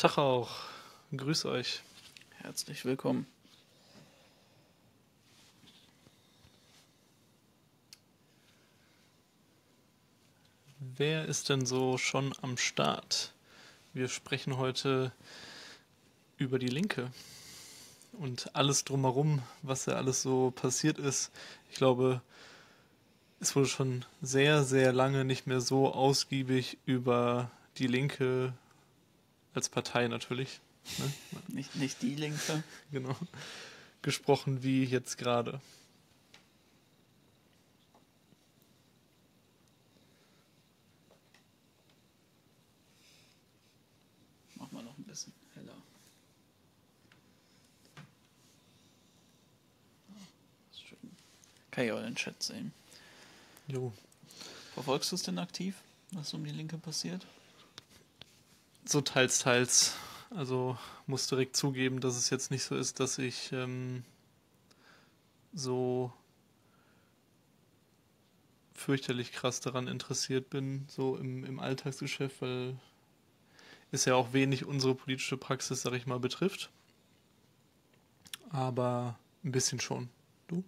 Tag auch. Grüß euch. Herzlich willkommen. Wer ist denn so schon am Start? Wir sprechen heute über die Linke und alles drumherum, was da alles so passiert ist. Ich glaube, es wurde schon sehr, sehr lange nicht mehr so ausgiebig über die Linke als Partei natürlich. Ne? Nicht, nicht die Linke. Genau. Gesprochen wie jetzt gerade. Mach mal noch ein bisschen heller. Ah, schön. Kann ich auch den Chat sehen. Jo. Verfolgst du es denn aktiv, was um die Linke passiert? So teils, teils. Also muss direkt zugeben, dass es jetzt nicht so ist, dass ich ähm, so fürchterlich krass daran interessiert bin, so im, im Alltagsgeschäft, weil es ja auch wenig unsere politische Praxis, sag ich mal, betrifft. Aber ein bisschen schon. Du?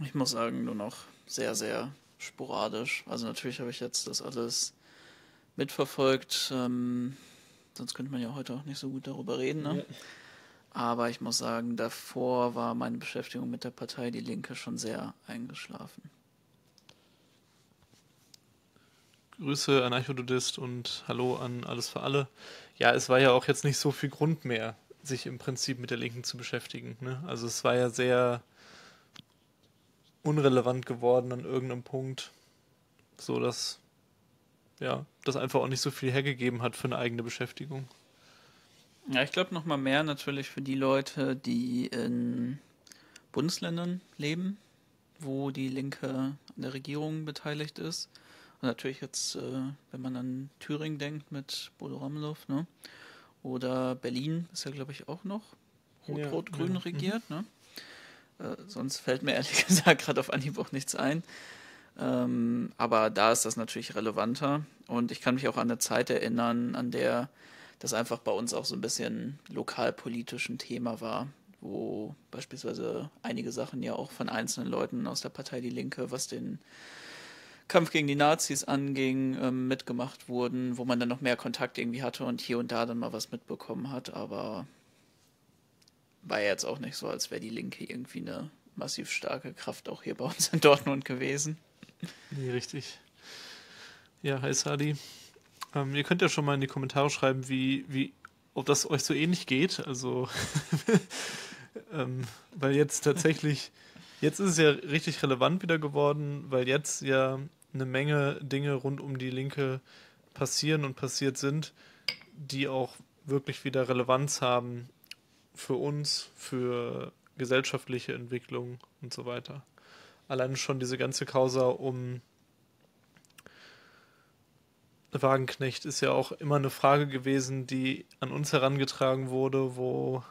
Ich muss sagen, nur noch sehr, sehr sporadisch. Also natürlich habe ich jetzt das alles mitverfolgt. Ähm, sonst könnte man ja heute auch nicht so gut darüber reden. Ne? Ja. Aber ich muss sagen, davor war meine Beschäftigung mit der Partei Die Linke schon sehr eingeschlafen. Grüße an Archododist und Hallo an Alles für alle. Ja, es war ja auch jetzt nicht so viel Grund mehr, sich im Prinzip mit der Linken zu beschäftigen. Ne? Also es war ja sehr unrelevant geworden an irgendeinem Punkt, so dass ja, das einfach auch nicht so viel hergegeben hat für eine eigene Beschäftigung. Ja, ich glaube noch mal mehr natürlich für die Leute, die in Bundesländern leben, wo die Linke an der Regierung beteiligt ist. Und natürlich jetzt, äh, wenn man an Thüringen denkt mit Bodo Ramelow, ne? Oder Berlin ist ja, glaube ich, auch noch rot-rot-grün ja, ja. regiert, mhm. ne? Äh, sonst fällt mir ehrlich gesagt gerade auf Anhieb auch nichts ein. Ähm, aber da ist das natürlich relevanter. Und ich kann mich auch an eine Zeit erinnern, an der das einfach bei uns auch so ein bisschen lokalpolitisch ein Thema war, wo beispielsweise einige Sachen ja auch von einzelnen Leuten aus der Partei Die Linke, was den Kampf gegen die Nazis anging, ähm, mitgemacht wurden, wo man dann noch mehr Kontakt irgendwie hatte und hier und da dann mal was mitbekommen hat. Aber war jetzt auch nicht so, als wäre die Linke irgendwie eine massiv starke Kraft auch hier bei uns in Dortmund gewesen. Nee, richtig. Ja, hi Sadi. Ähm, ihr könnt ja schon mal in die Kommentare schreiben, wie, wie, ob das euch so ähnlich geht. Also, ähm, weil jetzt tatsächlich, jetzt ist es ja richtig relevant wieder geworden, weil jetzt ja eine Menge Dinge rund um die Linke passieren und passiert sind, die auch wirklich wieder Relevanz haben für uns, für gesellschaftliche Entwicklung und so weiter. Allein schon diese ganze Causa um Wagenknecht ist ja auch immer eine Frage gewesen, die an uns herangetragen wurde, wo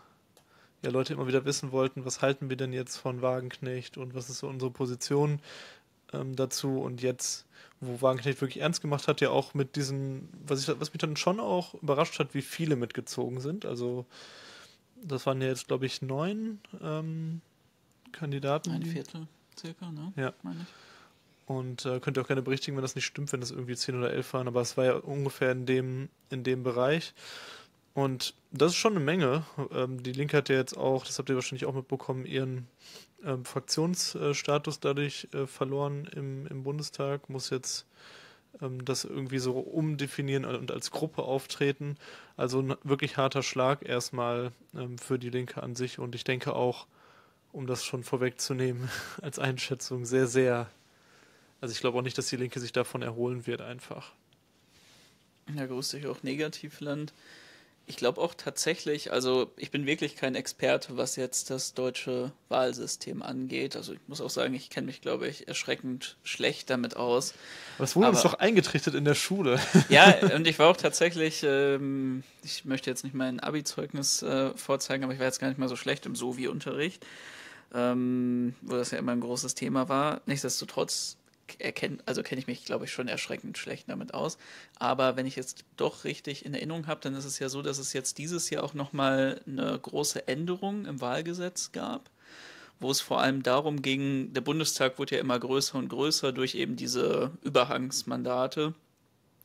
ja Leute immer wieder wissen wollten, was halten wir denn jetzt von Wagenknecht und was ist so unsere Position ähm, dazu und jetzt, wo Wagenknecht wirklich ernst gemacht hat, ja auch mit diesen, was, ich, was mich dann schon auch überrascht hat, wie viele mitgezogen sind. Also das waren ja jetzt, glaube ich, neun ähm, Kandidaten. Ein Viertel circa, ne? Ja. Und äh, könnt ihr auch gerne berichtigen, wenn das nicht stimmt, wenn das irgendwie zehn oder elf waren, aber es war ja ungefähr in dem, in dem Bereich. Und das ist schon eine Menge. Ähm, die Linke hat ja jetzt auch, das habt ihr wahrscheinlich auch mitbekommen, ihren ähm, Fraktionsstatus dadurch äh, verloren im, im Bundestag, muss jetzt ähm, das irgendwie so umdefinieren und als Gruppe auftreten. Also ein wirklich harter Schlag erstmal ähm, für die Linke an sich und ich denke auch, um das schon vorwegzunehmen, als Einschätzung sehr, sehr. Also ich glaube auch nicht, dass die Linke sich davon erholen wird, einfach. Ja, grüß dich auch Negativland. Ich glaube auch tatsächlich, also ich bin wirklich kein Experte, was jetzt das deutsche Wahlsystem angeht. Also ich muss auch sagen, ich kenne mich, glaube ich, erschreckend schlecht damit aus. Aber es wurde Aber, uns doch eingetrichtert in der Schule. Ja, und ich war auch tatsächlich, ähm, ich möchte jetzt nicht mein Abi-Zeugnis äh, vorzeigen, aber ich war jetzt gar nicht mal so schlecht im Sovi-Unterricht, ähm, wo das ja immer ein großes Thema war. Nichtsdestotrotz erkennt, also kenne ich mich, glaube ich, schon erschreckend schlecht damit aus. Aber wenn ich jetzt doch richtig in Erinnerung habe, dann ist es ja so, dass es jetzt dieses Jahr auch nochmal eine große Änderung im Wahlgesetz gab, wo es vor allem darum ging, der Bundestag wurde ja immer größer und größer durch eben diese Überhangsmandate,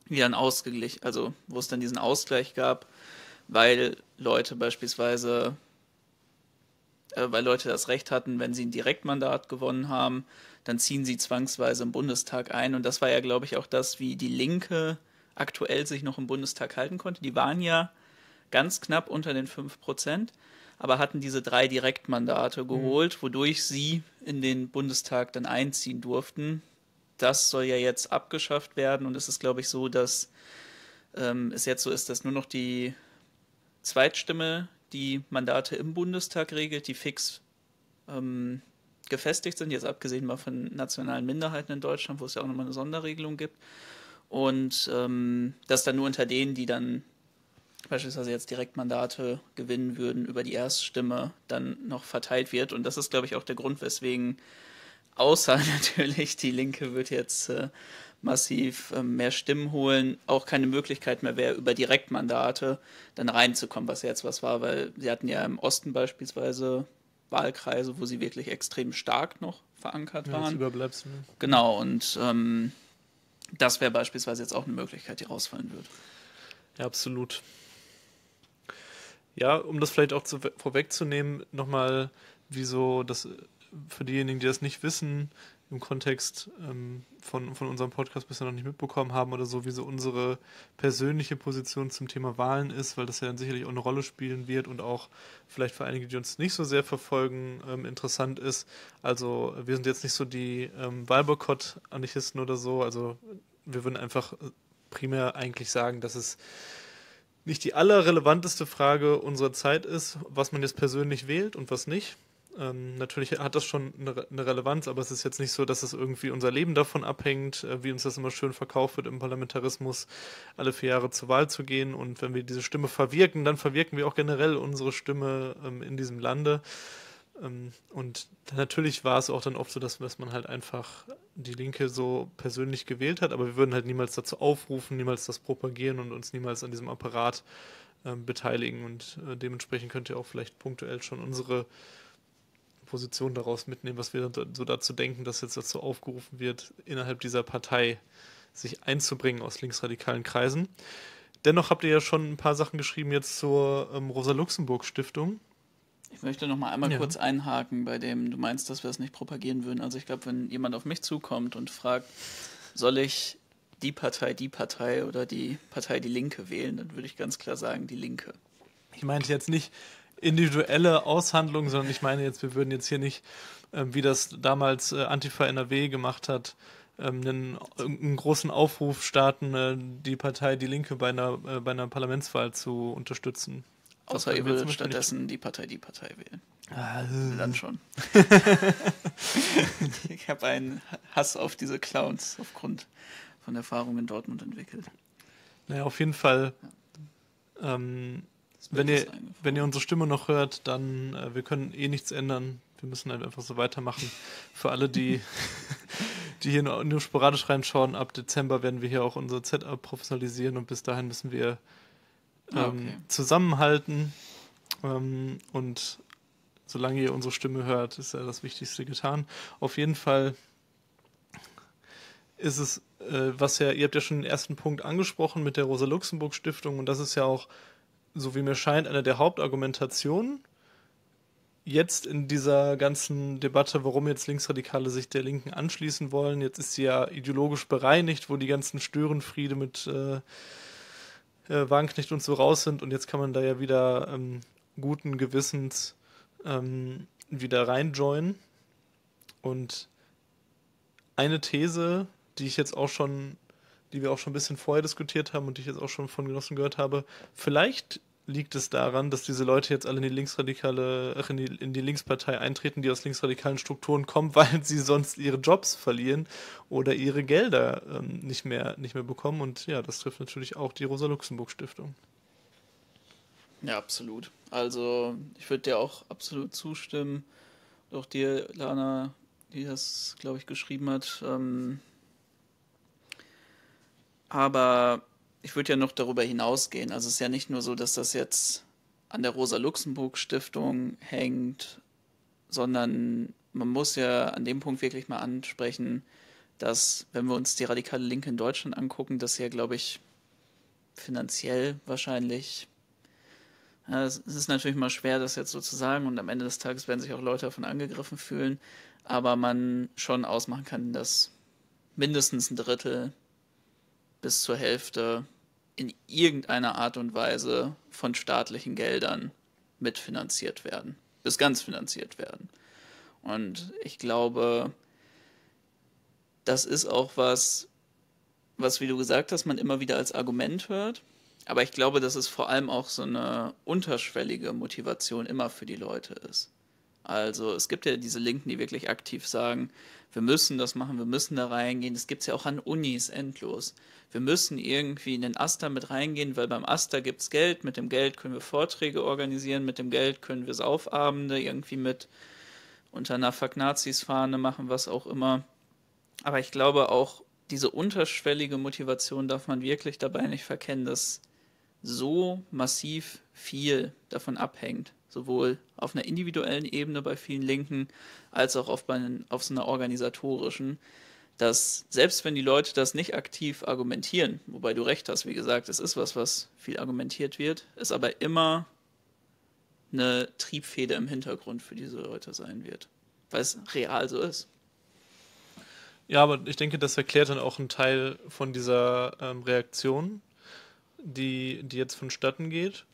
die dann ausgeglichen, also wo es dann diesen Ausgleich gab, weil Leute beispielsweise, weil Leute das Recht hatten, wenn sie ein Direktmandat gewonnen haben, dann ziehen sie zwangsweise im Bundestag ein. Und das war ja, glaube ich, auch das, wie die Linke aktuell sich noch im Bundestag halten konnte. Die waren ja ganz knapp unter den 5 Prozent, aber hatten diese drei Direktmandate mhm. geholt, wodurch sie in den Bundestag dann einziehen durften. Das soll ja jetzt abgeschafft werden und es ist, glaube ich, so, dass ähm, es jetzt so ist, dass nur noch die Zweitstimme die Mandate im Bundestag regelt, die fix ähm, gefestigt sind, jetzt abgesehen mal von nationalen Minderheiten in Deutschland, wo es ja auch nochmal eine Sonderregelung gibt. Und ähm, das dann nur unter denen, die dann beispielsweise jetzt Direktmandate gewinnen würden, über die Erststimme dann noch verteilt wird. Und das ist, glaube ich, auch der Grund, weswegen, außer natürlich die Linke wird jetzt äh, massiv äh, mehr Stimmen holen, auch keine Möglichkeit mehr wäre, über Direktmandate dann reinzukommen, was jetzt was war, weil sie hatten ja im Osten beispielsweise Wahlkreise, wo sie wirklich extrem stark noch verankert ja, waren. Überbleibsel. Genau, und ähm, das wäre beispielsweise jetzt auch eine Möglichkeit, die rausfallen würde. Ja, absolut. Ja, um das vielleicht auch zu, vorwegzunehmen, nochmal, wieso das für diejenigen, die das nicht wissen, im Kontext ähm, von, von unserem Podcast bisher noch nicht mitbekommen haben oder so, wie so unsere persönliche Position zum Thema Wahlen ist, weil das ja dann sicherlich auch eine Rolle spielen wird und auch vielleicht für einige, die uns nicht so sehr verfolgen, ähm, interessant ist. Also wir sind jetzt nicht so die ähm, Wahlboykott-Anarchisten oder so, also wir würden einfach primär eigentlich sagen, dass es nicht die allerrelevanteste Frage unserer Zeit ist, was man jetzt persönlich wählt und was nicht. Ähm, natürlich hat das schon eine, eine, Relevanz, aber es ist jetzt nicht so, dass es irgendwie unser Leben davon abhängt, äh, wie uns das immer schön verkauft wird im Parlamentarismus, alle vier Jahre zur Wahl zu gehen. Und wenn wir diese Stimme verwirken, dann verwirken wir auch generell unsere Stimme ähm, in diesem Lande. Ähm, und natürlich war es auch dann oft so, dass, dass man halt einfach die Linke so persönlich gewählt hat, aber wir würden halt niemals dazu aufrufen, niemals das propagieren und uns niemals an diesem Apparat ähm, beteiligen. Und äh, dementsprechend könnt ihr auch vielleicht punktuell schon unsere Position daraus mitnehmen, was wir so dazu denken, dass jetzt dazu aufgerufen wird, innerhalb dieser Partei sich einzubringen aus linksradikalen Kreisen. Dennoch habt ihr ja schon ein paar Sachen geschrieben jetzt zur ähm, Rosa-Luxemburg-Stiftung. Ich möchte noch mal einmal ja. kurz einhaken, bei dem du meinst, dass wir es nicht propagieren würden. Also ich glaube, wenn jemand auf mich zukommt und fragt, soll ich die Partei, die Partei oder die Partei Die Linke wählen, dann würde ich ganz klar sagen, die Linke. Ich meinte jetzt nicht, individuelle Aushandlung, sondern ich meine jetzt, wir würden jetzt hier nicht, äh, wie das damals äh, Antifa NRW gemacht hat, ähm, einen, einen, großen Aufruf starten, äh, die Partei Die Linke bei einer, äh, bei einer Parlamentswahl zu unterstützen. Außer ihr würdet stattdessen die Partei Die Partei wählen. Ah, Dann schon. ich habe einen Hass auf diese Clowns aufgrund von Erfahrungen in Dortmund entwickelt. Naja, auf jeden Fall. Ähm, wenn ihr, wenn ihr unsere Stimme noch hört, dann äh, wir können eh nichts ändern. Wir müssen halt einfach so weitermachen. Für alle, die, die hier nur, nur, sporadisch reinschauen, ab Dezember werden wir hier auch unser Setup professionalisieren und bis dahin müssen wir ah, ähm, okay. zusammenhalten. Ähm, und solange ihr unsere Stimme hört, ist ja das Wichtigste getan. Auf jeden Fall ist es, äh, was ja, ihr habt ja schon den ersten Punkt angesprochen mit der Rosa-Luxemburg-Stiftung und das ist ja auch so wie mir scheint, eine der Hauptargumentationen jetzt in dieser ganzen Debatte, warum jetzt Linksradikale sich der Linken anschließen wollen. Jetzt ist sie ja ideologisch bereinigt, wo die ganzen Störenfriede mit äh, äh, und so raus sind und jetzt kann man da ja wieder ähm, guten Gewissens ähm, wieder reinjoinen. Und eine These, die ich jetzt auch schon die wir auch schon ein bisschen vorher diskutiert haben und die ich jetzt auch schon von Genossen gehört habe. Vielleicht liegt es daran, dass diese Leute jetzt alle in die linksradikale, in die, in die Linkspartei eintreten, die aus linksradikalen Strukturen kommen, weil sie sonst ihre Jobs verlieren oder ihre Gelder ähm, nicht mehr nicht mehr bekommen. Und ja, das trifft natürlich auch die Rosa-Luxemburg-Stiftung. Ja, absolut. Also ich würde dir auch absolut zustimmen. Auch dir, Lana, die das, glaube ich, geschrieben hat. Ähm Aber ich würde ja noch darüber hinausgehen. Also es ist ja nicht nur so, dass das jetzt an der Rosa-Luxemburg-Stiftung hängt, sondern man muss ja an dem Punkt wirklich mal ansprechen, dass, wenn wir uns die radikale Linke in Deutschland angucken, das ja, glaube ich, finanziell wahrscheinlich. Ja, es ist natürlich mal schwer, das jetzt so zu sagen, und am Ende des Tages werden sich auch Leute davon angegriffen fühlen, aber man schon ausmachen kann, dass mindestens ein Drittel bis zur Hälfte in irgendeiner Art und Weise von staatlichen Geldern mitfinanziert werden, bis ganz finanziert werden. Und ich glaube, das ist auch was, was, wie du gesagt hast, man immer wieder als Argument hört. Aber ich glaube, dass es vor allem auch so eine unterschwellige Motivation immer für die Leute ist. Also es gibt ja diese Linken, die wirklich aktiv sagen, wir müssen das machen, wir müssen da reingehen. Das gibt es ja auch an Unis endlos. Wir müssen irgendwie in den Aster mit reingehen, weil beim Aster gibt es Geld. Mit dem Geld können wir Vorträge organisieren, mit dem Geld können wir Saufabende irgendwie mit unter einer Fuck Nazis-Fahne machen, was auch immer. Aber ich glaube auch, diese unterschwellige Motivation darf man wirklich dabei nicht verkennen, dass so massiv viel davon abhängt, sowohl auf einer individuellen Ebene bei vielen Linken als auch auf, auf so einer organisatorischen, dass selbst wenn die Leute das nicht aktiv argumentieren, wobei du recht hast, wie gesagt, es ist was, was viel argumentiert wird, es aber immer eine Triebfeder im Hintergrund für diese Leute sein wird, weil es real so ist. Ja, aber ich denke, das erklärt dann auch einen Teil von dieser ähm, Reaktion, die, die jetzt vonstatten geht.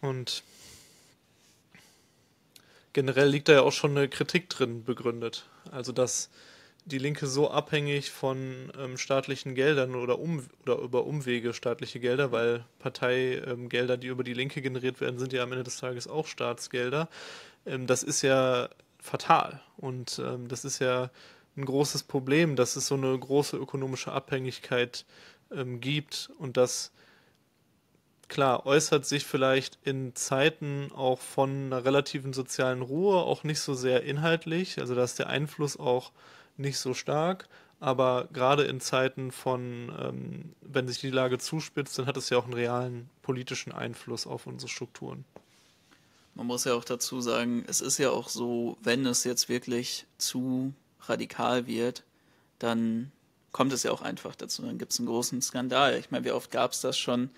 Und generell liegt da ja auch schon eine Kritik drin begründet. Also, dass die Linke so abhängig von ähm, staatlichen Geldern oder, um, oder über Umwege staatliche Gelder, weil Parteigelder, ähm, die über die Linke generiert werden, sind ja am Ende des Tages auch Staatsgelder. Ähm, das ist ja fatal. Und ähm, das ist ja ein großes Problem, dass es so eine große ökonomische Abhängigkeit ähm, gibt und das klar äußert sich vielleicht in Zeiten auch von einer relativen sozialen Ruhe auch nicht so sehr inhaltlich, also da ist der Einfluss auch nicht so stark, aber gerade in Zeiten von, ähm, wenn sich die Lage zuspitzt, dann hat es ja auch einen realen politischen Einfluss auf unsere Strukturen. Man muss ja auch dazu sagen, es ist ja auch so, wenn es jetzt wirklich zu radikal wird, dann kommt es ja auch einfach dazu. Dann gibt es einen großen Skandal. Ich meine, wie oft gab es das schon,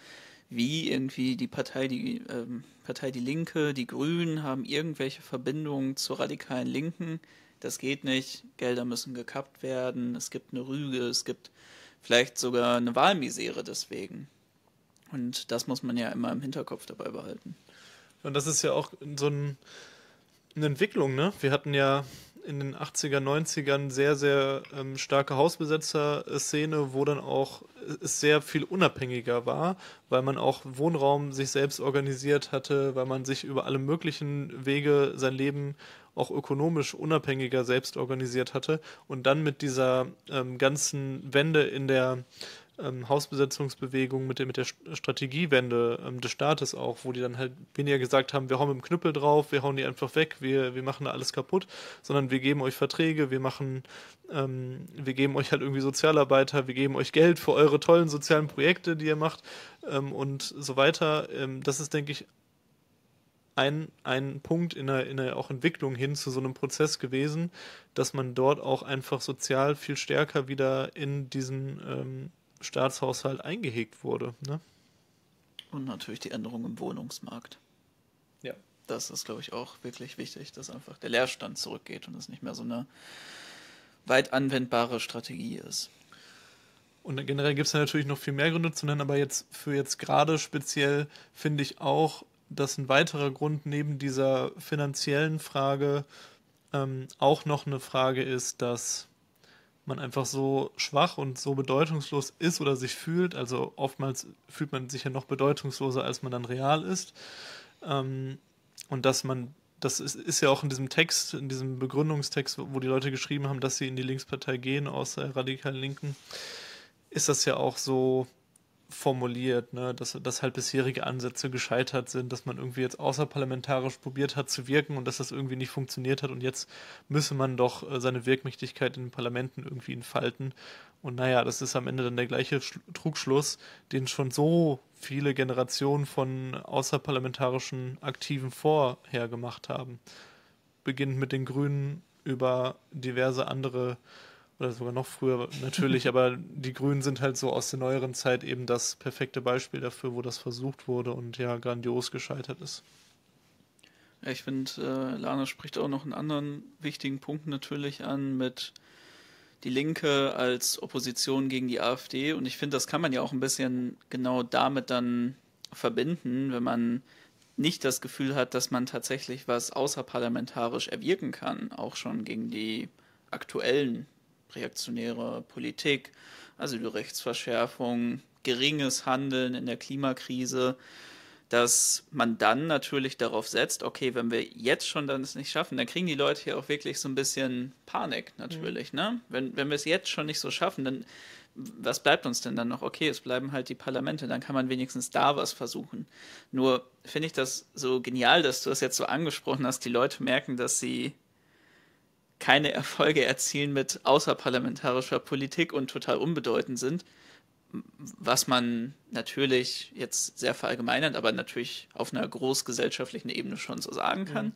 wie irgendwie die Partei, die ähm, Partei Die Linke, die Grünen haben irgendwelche Verbindungen zur radikalen Linken. Das geht nicht. Gelder müssen gekappt werden. Es gibt eine Rüge. Es gibt vielleicht sogar eine Wahlmisere deswegen. Und das muss man ja immer im Hinterkopf dabei behalten. Und das ist ja auch so ein, eine Entwicklung, ne? Wir hatten ja in den 80er, 90ern sehr, sehr ähm, starke Hausbesetzer-Szene, wo dann auch es sehr viel unabhängiger war, weil man auch Wohnraum sich selbst organisiert hatte, weil man sich über alle möglichen Wege sein Leben auch ökonomisch unabhängiger selbst organisiert hatte. Und dann mit dieser ähm, ganzen Wende in der ähm, Hausbesetzungsbewegung, mit der, mit der Strategiewende ähm, des Staates auch, wo die dann halt weniger gesagt haben, wir hauen mit dem Knüppel drauf, wir hauen die einfach weg, wir, wir machen da alles kaputt, sondern wir geben euch Verträge, wir machen, ähm, wir geben euch halt irgendwie Sozialarbeiter, wir geben euch Geld für eure tollen sozialen Projekte, die ihr macht ähm, und so weiter. Ähm, das ist, denke ich, ein, ein Punkt in der, in der auch Entwicklung hin zu so einem Prozess gewesen, dass man dort auch einfach sozial viel stärker wieder in diesen ähm, Staatshaushalt eingehegt wurde. Ne? Und natürlich die Änderung im Wohnungsmarkt. Ja. Das ist, glaube ich, auch wirklich wichtig, dass einfach der Leerstand zurückgeht und es nicht mehr so eine weit anwendbare Strategie ist. Und generell gibt es ja natürlich noch viel mehr Gründe zu nennen, aber jetzt für jetzt gerade speziell finde ich auch, dass ein weiterer Grund neben dieser finanziellen Frage ähm, auch noch eine Frage ist, dass man einfach so schwach und so bedeutungslos ist oder sich fühlt. Also oftmals fühlt man sich ja noch bedeutungsloser, als man dann real ist. Ähm, und dass man, das ist, ist, ja auch in diesem Text, in diesem Begründungstext, wo die Leute geschrieben haben, dass sie in die Linkspartei gehen, aus der radikalen Linken, ist das ja auch so formuliert, ne? dass, dass halt bisherige Ansätze gescheitert sind, dass man irgendwie jetzt außerparlamentarisch probiert hat zu wirken und dass das irgendwie nicht funktioniert hat und jetzt müsse man doch äh, seine Wirkmächtigkeit in den Parlamenten irgendwie entfalten. Und naja, das ist am Ende dann der gleiche Sch Trugschluss, den schon so viele Generationen von außerparlamentarischen Aktiven vorher gemacht haben. Beginnt mit den Grünen über diverse andere oder sogar noch früher natürlich, aber die Grünen sind halt so aus der neueren Zeit eben das perfekte Beispiel dafür, wo das versucht wurde und ja grandios gescheitert ist. Ja, ich finde, äh, Lana spricht auch noch einen anderen wichtigen Punkt natürlich an mit die Linke als Opposition gegen die AfD. Und ich finde, das kann man ja auch ein bisschen genau damit dann verbinden, wenn man nicht das Gefühl hat, dass man tatsächlich was außerparlamentarisch erwirken kann, auch schon gegen die aktuellen reaktionäre Politik, also die Rechtsverschärfung, geringes Handeln in der Klimakrise, dass man dann natürlich darauf setzt, okay, wenn wir jetzt schon dann es nicht schaffen, dann kriegen die Leute hier auch wirklich so ein bisschen Panik natürlich, mhm. ne? Wenn, wenn wir es jetzt schon nicht so schaffen, dann was bleibt uns denn dann noch? Okay, es bleiben halt die Parlamente, dann kann man wenigstens da was versuchen. Nur finde ich das so genial, dass du das jetzt so angesprochen hast, die Leute merken, dass sie keine Erfolge erzielen mit außerparlamentarischer Politik und total unbedeutend sind, was man natürlich jetzt sehr verallgemeinert, aber natürlich auf einer großgesellschaftlichen Ebene schon so sagen kann. Mhm.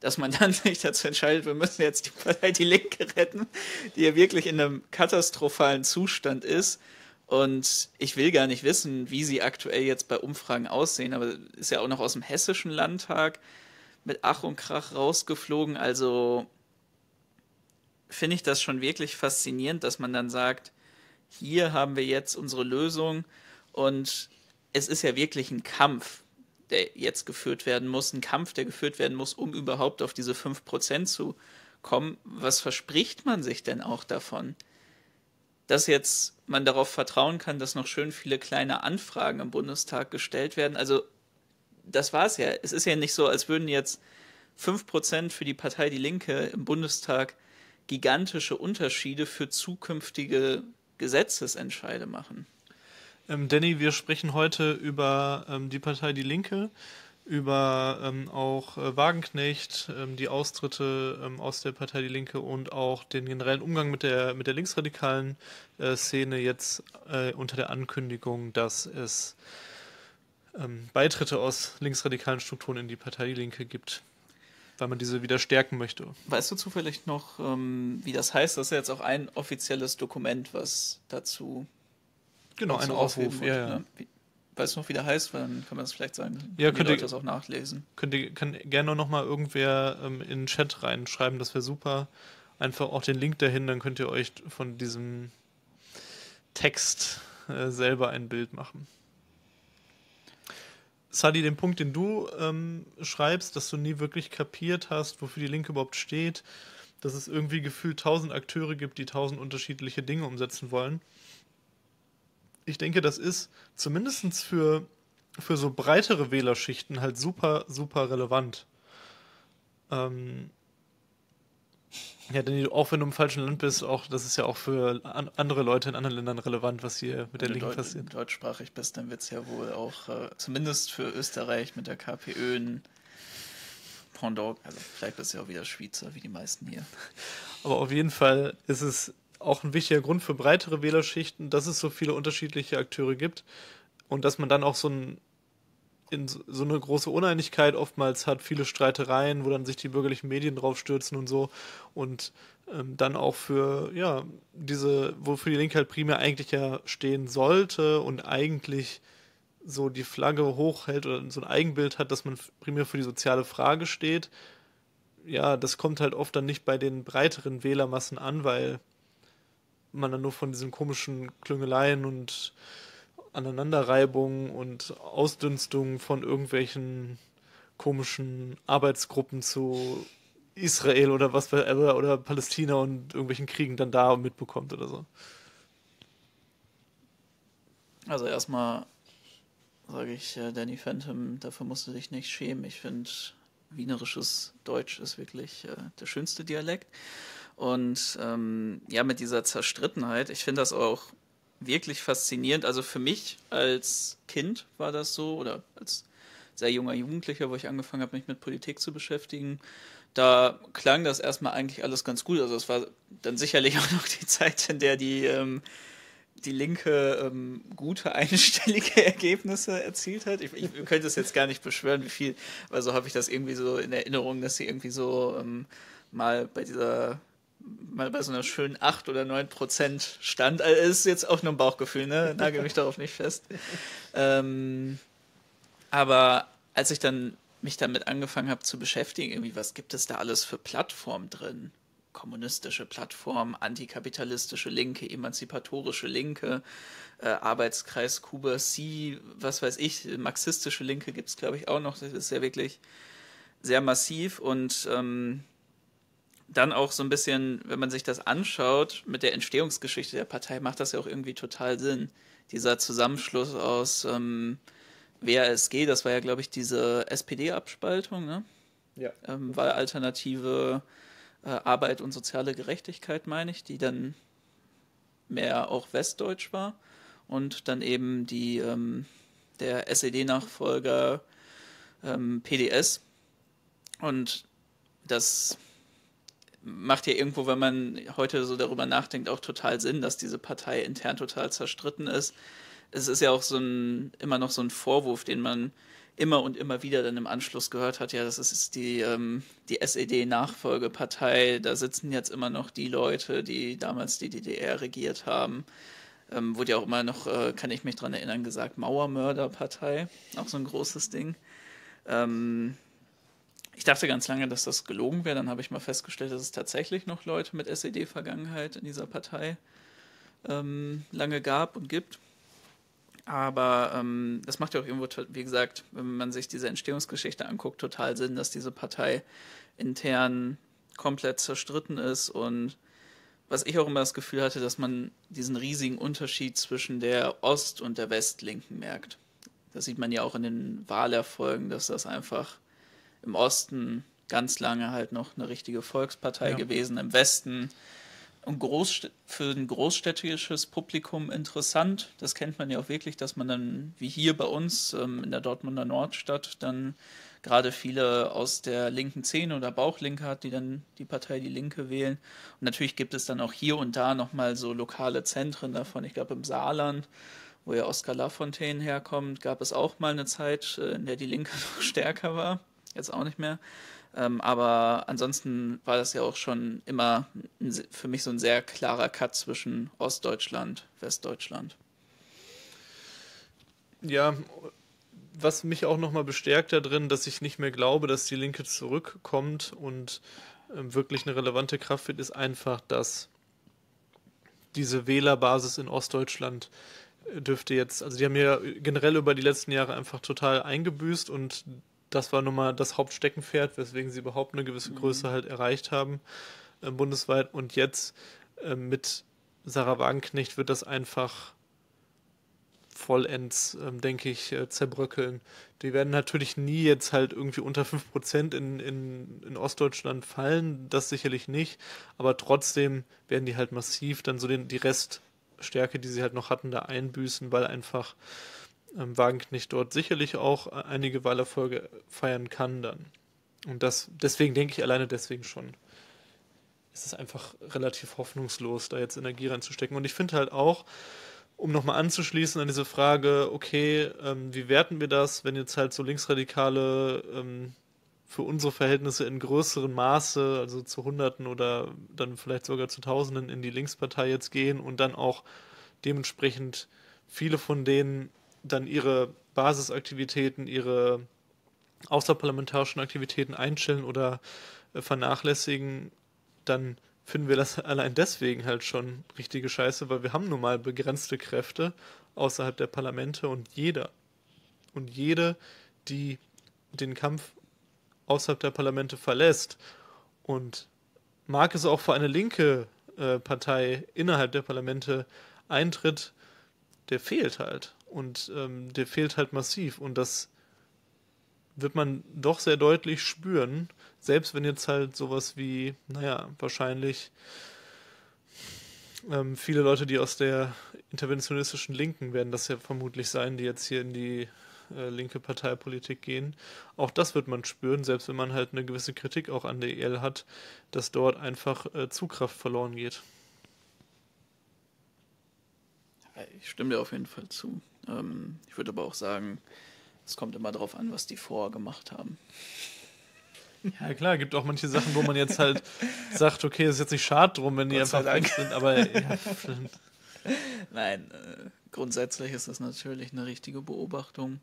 Dass man dann sich dazu entscheidet, wir müssen jetzt die Partei Die Linke retten, die ja wirklich in einem katastrophalen Zustand ist. Und ich will gar nicht wissen, wie sie aktuell jetzt bei Umfragen aussehen, aber ist ja auch noch aus dem hessischen Landtag mit Ach und Krach rausgeflogen. Also finde ich das schon wirklich faszinierend, dass man dann sagt, hier haben wir jetzt unsere Lösung und es ist ja wirklich ein Kampf, der jetzt geführt werden muss, ein Kampf, der geführt werden muss, um überhaupt auf diese 5% zu kommen. Was verspricht man sich denn auch davon? Dass jetzt man darauf vertrauen kann, dass noch schön viele kleine Anfragen im Bundestag gestellt werden. Also, das war es ja. Es ist ja nicht so, als würden jetzt 5% für die Partei Die Linke im Bundestag gigantische Unterschiede für zukünftige Gesetzesentscheide machen. Ähm, Danny, wir sprechen heute über ähm, die Partei Die Linke, über ähm, auch äh, Wagenknecht, ähm, die Austritte ähm, aus der Partei Die Linke und auch den generellen Umgang mit der, mit der linksradikalen äh, Szene jetzt äh, unter der Ankündigung, dass es ähm, Beitritte aus linksradikalen Strukturen in die Partei Die Linke gibt weil man diese wieder stärken möchte. Weißt du zufällig noch, ähm, wie das heißt? Das ist ja jetzt auch ein offizielles Dokument, was dazu. Genau, ein Aufruf. Ja, ja. Ne? Wie, weißt du noch, wie der heißt? Weil dann kann man das vielleicht sagen. Ja, könnt ihr das auch nachlesen. Könnt ihr kann gerne noch mal irgendwer ähm, in den Chat reinschreiben, das wäre super. Einfach auch den Link dahin, dann könnt ihr euch von diesem Text äh, selber ein Bild machen. Sadi, den Punkt, den du ähm, schreibst, dass du nie wirklich kapiert hast, wofür die Linke überhaupt steht, dass es irgendwie gefühlt tausend Akteure gibt, die tausend unterschiedliche Dinge umsetzen wollen. Ich denke, das ist zumindest für, für so breitere Wählerschichten halt super, super relevant. Ähm, ja, denn auch wenn du im falschen Land bist, auch das ist ja auch für an, andere Leute in anderen Ländern relevant, was hier mit der Linken Deut passiert. Wenn du deutschsprachig bist, dann wird es ja wohl auch äh, zumindest für Österreich mit der KPÖ ein Pendant. Also vielleicht bist du ja auch wieder Schweizer, wie die meisten hier. Aber auf jeden Fall ist es auch ein wichtiger Grund für breitere Wählerschichten, dass es so viele unterschiedliche Akteure gibt und dass man dann auch so ein in so eine große Uneinigkeit oftmals hat, viele Streitereien, wo dann sich die bürgerlichen Medien drauf stürzen und so. Und ähm, dann auch für, ja, diese, wofür die Linke halt primär eigentlich ja stehen sollte und eigentlich so die Flagge hochhält oder so ein Eigenbild hat, dass man primär für die soziale Frage steht. Ja, das kommt halt oft dann nicht bei den breiteren Wählermassen an, weil man dann nur von diesen komischen Klüngeleien und Aneinanderreibung und Ausdünstung von irgendwelchen komischen Arbeitsgruppen zu Israel oder was oder, oder Palästina und irgendwelchen Kriegen dann da mitbekommt oder so. Also erstmal sage ich äh, Danny Phantom, dafür musst du dich nicht schämen. Ich finde, wienerisches Deutsch ist wirklich äh, der schönste Dialekt. Und ähm, ja, mit dieser Zerstrittenheit, ich finde das auch wirklich faszinierend. Also für mich als Kind war das so oder als sehr junger Jugendlicher, wo ich angefangen habe, mich mit Politik zu beschäftigen. Da klang das erstmal eigentlich alles ganz gut. Also es war dann sicherlich auch noch die Zeit, in der die, ähm, die Linke ähm, gute einstellige Ergebnisse erzielt hat. Ich, ich könnte es jetzt gar nicht beschwören, wie viel, weil so habe ich das irgendwie so in Erinnerung, dass sie irgendwie so ähm, mal bei dieser mal bei so einer schönen 8 oder 9 Prozent stand. Also ist jetzt auch nur ein Bauchgefühl, ne? Nagel mich darauf nicht fest. Ähm, aber als ich dann mich damit angefangen habe zu beschäftigen, irgendwie, was gibt es da alles für Plattformen drin? Kommunistische Plattformen, antikapitalistische Linke, emanzipatorische Linke, äh, Arbeitskreis Kuba C, was weiß ich, marxistische Linke gibt es, glaube ich, auch noch. Das ist ja wirklich sehr massiv und ähm, dann auch so ein bisschen, wenn man sich das anschaut, mit der Entstehungsgeschichte der Partei macht das ja auch irgendwie total Sinn. Dieser Zusammenschluss aus ähm, WASG, das war ja, glaube ich, diese SPD-Abspaltung, ne? Ja. Ähm, Wahlalternative äh, Arbeit und soziale Gerechtigkeit, meine ich, die dann mehr auch westdeutsch war. Und dann eben die, ähm, der SED-Nachfolger ähm, PDS. Und das macht ja irgendwo, wenn man heute so darüber nachdenkt, auch total Sinn, dass diese Partei intern total zerstritten ist. Es ist ja auch so ein, immer noch so ein Vorwurf, den man immer und immer wieder dann im Anschluss gehört hat, ja, das ist die, ähm, die SED-Nachfolgepartei, da sitzen jetzt immer noch die Leute, die damals die DDR regiert haben. Ähm, wurde ja auch immer noch, äh, kann ich mich dran erinnern, gesagt, Mauermörderpartei, auch so ein großes Ding. Ähm, ich dachte ganz lange, dass das gelogen wäre. Dann habe ich mal festgestellt, dass es tatsächlich noch Leute mit SED-Vergangenheit in dieser Partei ähm, lange gab und gibt. Aber ähm, das macht ja auch irgendwo, wie gesagt, wenn man sich diese Entstehungsgeschichte anguckt, total Sinn, dass diese Partei intern komplett zerstritten ist. Und was ich auch immer das Gefühl hatte, dass man diesen riesigen Unterschied zwischen der Ost- und der Westlinken merkt. Das sieht man ja auch in den Wahlerfolgen, dass das einfach im Osten ganz lange halt noch eine richtige Volkspartei ja. gewesen, im Westen und Großst für ein großstädtisches Publikum interessant. Das kennt man ja auch wirklich, dass man dann, wie hier bei uns ähm, in der Dortmunder Nordstadt, dann gerade viele aus der linken Szene oder Bauchlinke hat, die dann die Partei Die Linke wählen. Und natürlich gibt es dann auch hier und da nochmal so lokale Zentren davon. Ich glaube, im Saarland, wo ja Oskar Lafontaine herkommt, gab es auch mal eine Zeit, äh, in der die Linke noch stärker war jetzt auch nicht mehr. Ähm, aber ansonsten war das ja auch schon immer ein, für mich so ein sehr klarer Cut zwischen Ostdeutschland, Westdeutschland. Ja, was mich auch nochmal bestärkt da drin, dass ich nicht mehr glaube, dass die Linke zurückkommt und äh, wirklich eine relevante Kraft wird, ist einfach, dass diese Wählerbasis in Ostdeutschland äh, dürfte jetzt, also die haben ja generell über die letzten Jahre einfach total eingebüßt und das war nun mal das Hauptsteckenpferd, weswegen sie überhaupt eine gewisse mhm. Größe halt erreicht haben äh, bundesweit. Und jetzt äh, mit Sarah Wagenknecht wird das einfach vollends, äh, denke ich, äh, zerbröckeln. Die werden natürlich nie jetzt halt irgendwie unter 5% in, in, in Ostdeutschland fallen, das sicherlich nicht, aber trotzdem werden die halt massiv dann so den, die Reststärke, die sie halt noch hatten, da einbüßen, weil einfach ähm, Wagenknecht dort sicherlich auch äh, einige Wahlerfolge feiern kann dann. Und das, deswegen denke ich alleine deswegen schon, ist es einfach relativ hoffnungslos, da jetzt Energie reinzustecken. Und ich finde halt auch, um nochmal anzuschließen an diese Frage, okay, ähm, wie werten wir das, wenn jetzt halt so Linksradikale ähm, für unsere Verhältnisse in größerem Maße, also zu Hunderten oder dann vielleicht sogar zu Tausenden in die Linkspartei jetzt gehen und dann auch dementsprechend viele von denen dann ihre Basisaktivitäten, ihre außerparlamentarischen Aktivitäten einstellen oder äh, vernachlässigen, dann finden wir das allein deswegen halt schon richtige Scheiße, weil wir haben nun mal begrenzte Kräfte außerhalb der Parlamente und jeder und jede, die den Kampf außerhalb der Parlamente verlässt und mag es auch für eine linke äh, Partei innerhalb der Parlamente eintritt, der fehlt halt. Und ähm, der fehlt halt massiv. Und das wird man doch sehr deutlich spüren. Selbst wenn jetzt halt sowas wie, naja, wahrscheinlich ähm, viele Leute, die aus der interventionistischen Linken werden das ja vermutlich sein, die jetzt hier in die äh, linke Parteipolitik gehen. Auch das wird man spüren, selbst wenn man halt eine gewisse Kritik auch an der EL hat, dass dort einfach äh, Zugkraft verloren geht. Ich stimme dir auf jeden Fall zu. Ähm, ich würde aber auch sagen, es kommt immer darauf an, was die vorher gemacht haben. Ja, klar, gibt auch manche Sachen, wo man jetzt halt sagt, okay, es ist jetzt nicht schade drum, wenn die einfach weg sind, aber ja, Nein, äh, grundsätzlich ist das natürlich eine richtige Beobachtung.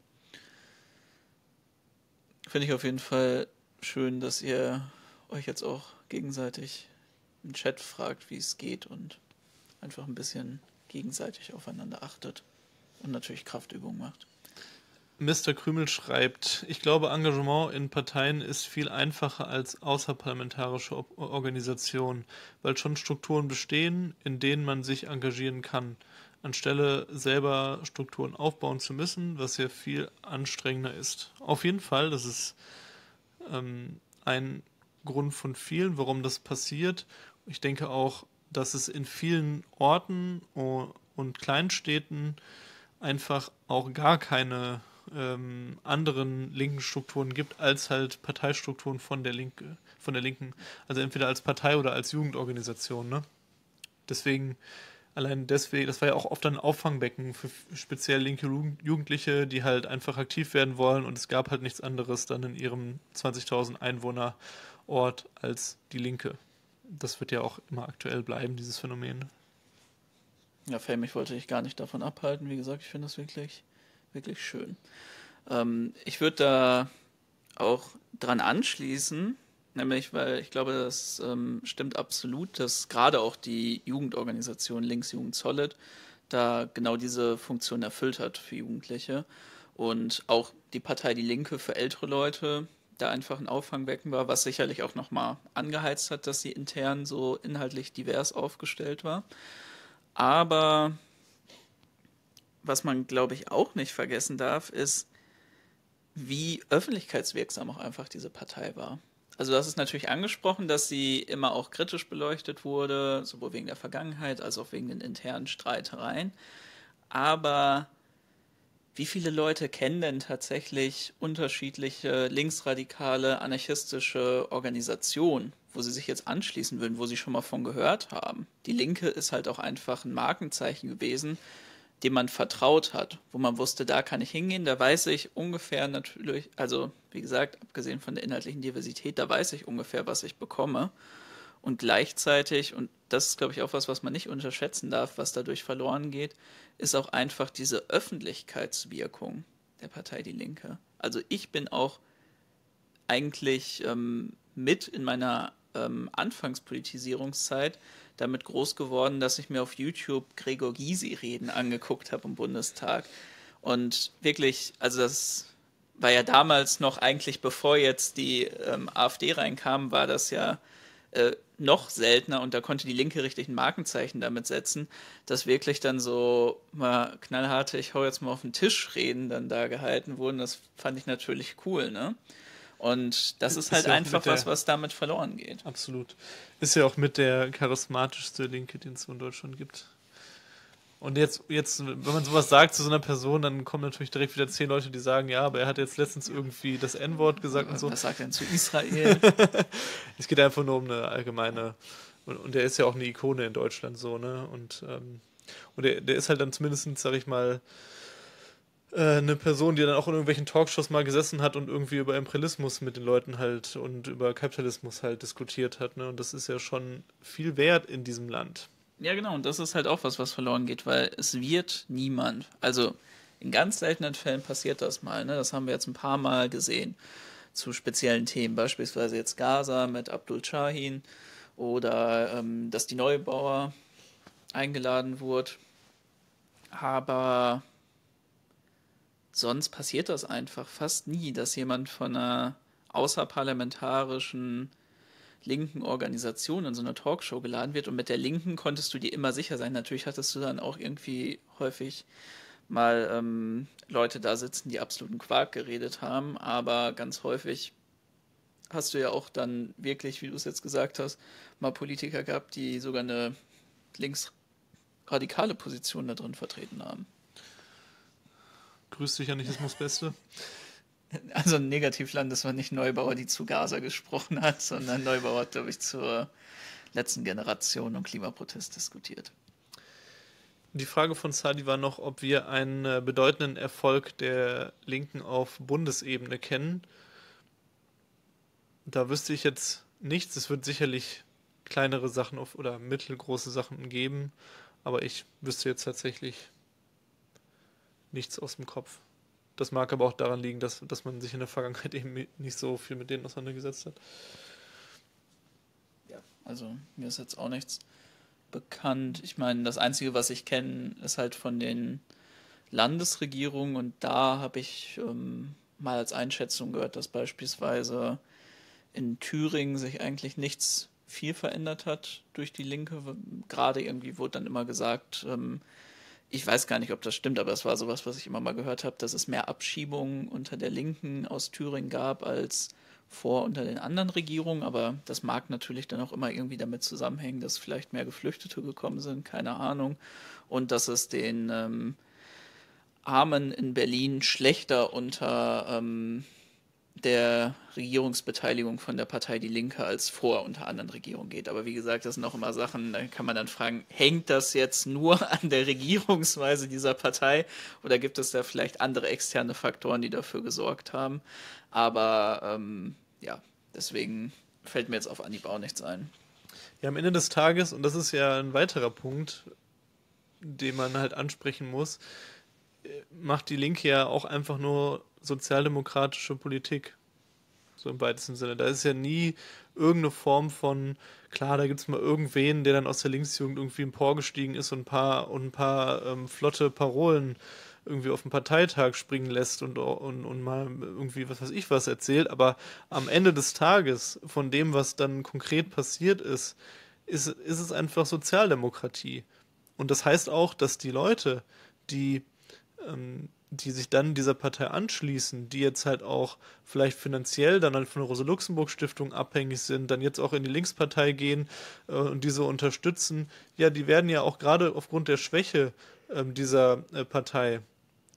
Finde ich auf jeden Fall schön, dass ihr euch jetzt auch gegenseitig im Chat fragt, wie es geht und einfach ein bisschen gegenseitig aufeinander achtet und natürlich Kraftübungen macht. Mr. Krümel schreibt, ich glaube, Engagement in Parteien ist viel einfacher als außerparlamentarische Organisation, weil schon Strukturen bestehen, in denen man sich engagieren kann, anstelle selber Strukturen aufbauen zu müssen, was ja viel anstrengender ist. Auf jeden Fall, das ist ähm, ein Grund von vielen, warum das passiert. Ich denke auch, dass es in vielen Orten und Kleinstädten einfach auch gar keine ähm, anderen linken Strukturen gibt, als halt Parteistrukturen von der Linke, von der Linken. Also entweder als Partei oder als Jugendorganisation, ne? Deswegen, allein deswegen, das war ja auch oft ein Auffangbecken für speziell linke Jugendliche, die halt einfach aktiv werden wollen und es gab halt nichts anderes dann in ihrem 20.000 Einwohner Ort als die Linke. Das wird ja auch immer aktuell bleiben, dieses Phänomen. Ja, Fame, ich wollte dich gar nicht davon abhalten. Wie gesagt, ich finde das wirklich wirklich schön. Ähm, ich würde da auch dran anschließen, nämlich weil ich glaube, das ähm, stimmt absolut, dass gerade auch die Jugendorganisation Linksjugend Solid da genau diese Funktion erfüllt hat für Jugendliche und auch die Partei Die Linke für ältere Leute da einfach ein Auffangbecken war, was sicherlich auch nochmal angeheizt hat, dass sie intern so inhaltlich divers aufgestellt war. Aber was man, glaube ich, auch nicht vergessen darf, ist, wie öffentlichkeitswirksam auch einfach diese Partei war. Also hast es natürlich angesprochen, dass sie immer auch kritisch beleuchtet wurde, sowohl wegen der Vergangenheit als auch wegen den internen Streitereien. Aber wie viele Leute kennen denn tatsächlich unterschiedliche linksradikale, anarchistische Organisationen, wo sie sich jetzt anschließen würden, wo sie schon mal von gehört haben? Die Linke ist halt auch einfach ein Markenzeichen gewesen dem man vertraut hat, wo man wusste, da kann ich hingehen, da weiß ich ungefähr natürlich, also wie gesagt, abgesehen von der inhaltlichen Diversität, da weiß ich ungefähr, was ich bekomme. Und gleichzeitig, und das ist, glaube ich, auch was, was man nicht unterschätzen darf, was dadurch verloren geht, ist auch einfach diese Öffentlichkeitswirkung der Partei Die Linke. Also ich bin auch eigentlich ähm, mit in meiner ähm, Anfangspolitisierungszeit damit groß geworden, dass ich mir auf YouTube Gregor Gysi-Reden angeguckt habe im Bundestag. Und wirklich, also das war ja damals noch eigentlich, bevor jetzt die ähm, AfD reinkam, war das ja äh, noch seltener und da konnte die Linke richtig ein Markenzeichen damit setzen, dass wirklich dann so mal knallharte, ich hau jetzt mal auf den Tisch reden, dann da gehalten wurden. Das fand ich natürlich cool, ne? Und das ist, ist halt ja einfach was, was damit verloren geht. Absolut. Ist ja auch mit der charismatischste Linke, den es in Deutschland gibt. Und jetzt, jetzt, wenn man sowas sagt zu so einer Person, dann kommen natürlich direkt wieder zehn Leute, die sagen, ja, aber er hat jetzt letztens irgendwie das N-Wort gesagt und so. Was sagt er denn zu Israel? es geht einfach nur um eine allgemeine, und, und er ist ja auch eine Ikone in Deutschland so, ne? Und, ähm, und der, der ist halt dann zumindest, sag ich mal, äh, eine Person, die dann auch in irgendwelchen Talkshows mal gesessen hat und irgendwie über Imperialismus mit den Leuten halt und über Kapitalismus halt diskutiert hat. Ne? Und das ist ja schon viel wert in diesem Land. Ja, genau. Und das ist halt auch was, was verloren geht, weil es wird niemand. Also in ganz seltenen Fällen passiert das mal. Ne? Das haben wir jetzt ein paar Mal gesehen zu speziellen Themen, beispielsweise jetzt Gaza mit Abdul Shahin oder ähm, dass die Neubauer eingeladen wurde. Aber sonst passiert das einfach fast nie, dass jemand von einer außerparlamentarischen linken Organisation in so eine Talkshow geladen wird und mit der Linken konntest du dir immer sicher sein. Natürlich hattest du dann auch irgendwie häufig mal ähm, Leute da sitzen, die absoluten Quark geredet haben, aber ganz häufig hast du ja auch dann wirklich, wie du es jetzt gesagt hast, mal Politiker gehabt, die sogar eine links radikale Positionen da drin vertreten haben. Grüß dich, Anarchismus Beste. Also Negativland, das war nicht Neubauer, die zu Gaza gesprochen hat, sondern Neubauer hat, glaube ich, zur letzten Generation und Klimaprotest diskutiert. Die Frage von Sadi war noch, ob wir einen äh, bedeutenden Erfolg der Linken auf Bundesebene kennen. Da wüsste ich jetzt nichts. Es wird sicherlich kleinere Sachen auf, oder mittelgroße Sachen geben, aber ich wüsste jetzt tatsächlich nichts aus dem Kopf. Das mag aber auch daran liegen, dass, dass man sich in der Vergangenheit eben nicht so viel mit denen auseinandergesetzt hat. Ja, also mir ist jetzt auch nichts bekannt. Ich meine, das Einzige, was ich kenne, ist halt von den Landesregierungen und da habe ich ähm, mal als Einschätzung gehört, dass beispielsweise in Thüringen sich eigentlich nichts viel verändert hat durch die Linke. Gerade irgendwie wurde dann immer gesagt, ähm, ich weiß gar nicht, ob das stimmt, aber es war sowas, was ich immer mal gehört habe, dass es mehr Abschiebungen unter der Linken aus Thüringen gab als vor unter den anderen Regierungen, aber das mag natürlich dann auch immer irgendwie damit zusammenhängen, dass vielleicht mehr Geflüchtete gekommen sind, keine Ahnung, und dass es den ähm, Armen in Berlin schlechter unter ähm, der Regierungsbeteiligung von der Partei Die Linke als vor unter anderen Regierungen geht. Aber wie gesagt, das sind auch immer Sachen, da kann man dann fragen, hängt das jetzt nur an der Regierungsweise dieser Partei oder gibt es da vielleicht andere externe Faktoren, die dafür gesorgt haben? Aber ähm, ja, deswegen fällt mir jetzt auf Anhieb auch nichts ein. Ja, am Ende des Tages, und das ist ja ein weiterer Punkt, den man halt ansprechen muss, macht die Linke ja auch einfach nur sozialdemokratische Politik. So im weitesten Sinne. Da ist ja nie irgendeine Form von, klar, da gibt es mal irgendwen, der dann aus der Linksjugend irgendwie emporgestiegen ist und ein paar, und ein paar ähm, flotte Parolen irgendwie auf dem Parteitag springen lässt und, und, und mal irgendwie was weiß ich was erzählt. Aber am Ende des Tages, von dem, was dann konkret passiert ist, ist, ist es einfach Sozialdemokratie. Und das heißt auch, dass die Leute, die ähm, die sich dann dieser Partei anschließen, die jetzt halt auch vielleicht finanziell dann halt von der Rosa-Luxemburg-Stiftung abhängig sind, dann jetzt auch in die Linkspartei gehen äh, und diese unterstützen, ja, die werden ja auch gerade aufgrund der Schwäche ähm, dieser äh, Partei,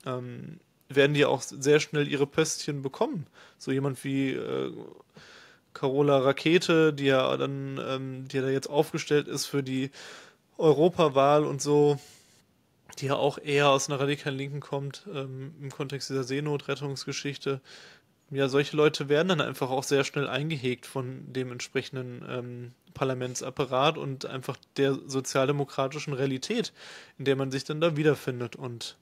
ähm, werden die auch sehr schnell ihre Pöstchen bekommen. So jemand wie äh, Carola Rakete, die ja dann, ähm, die ja da jetzt aufgestellt ist für die Europawahl und so, die ja auch eher aus einer radikalen Linken kommt, ähm, im Kontext dieser Seenotrettungsgeschichte. Ja, solche Leute werden dann einfach auch sehr schnell eingehegt von dem entsprechenden ähm, Parlamentsapparat und einfach der sozialdemokratischen Realität, in der man sich dann da wiederfindet. Und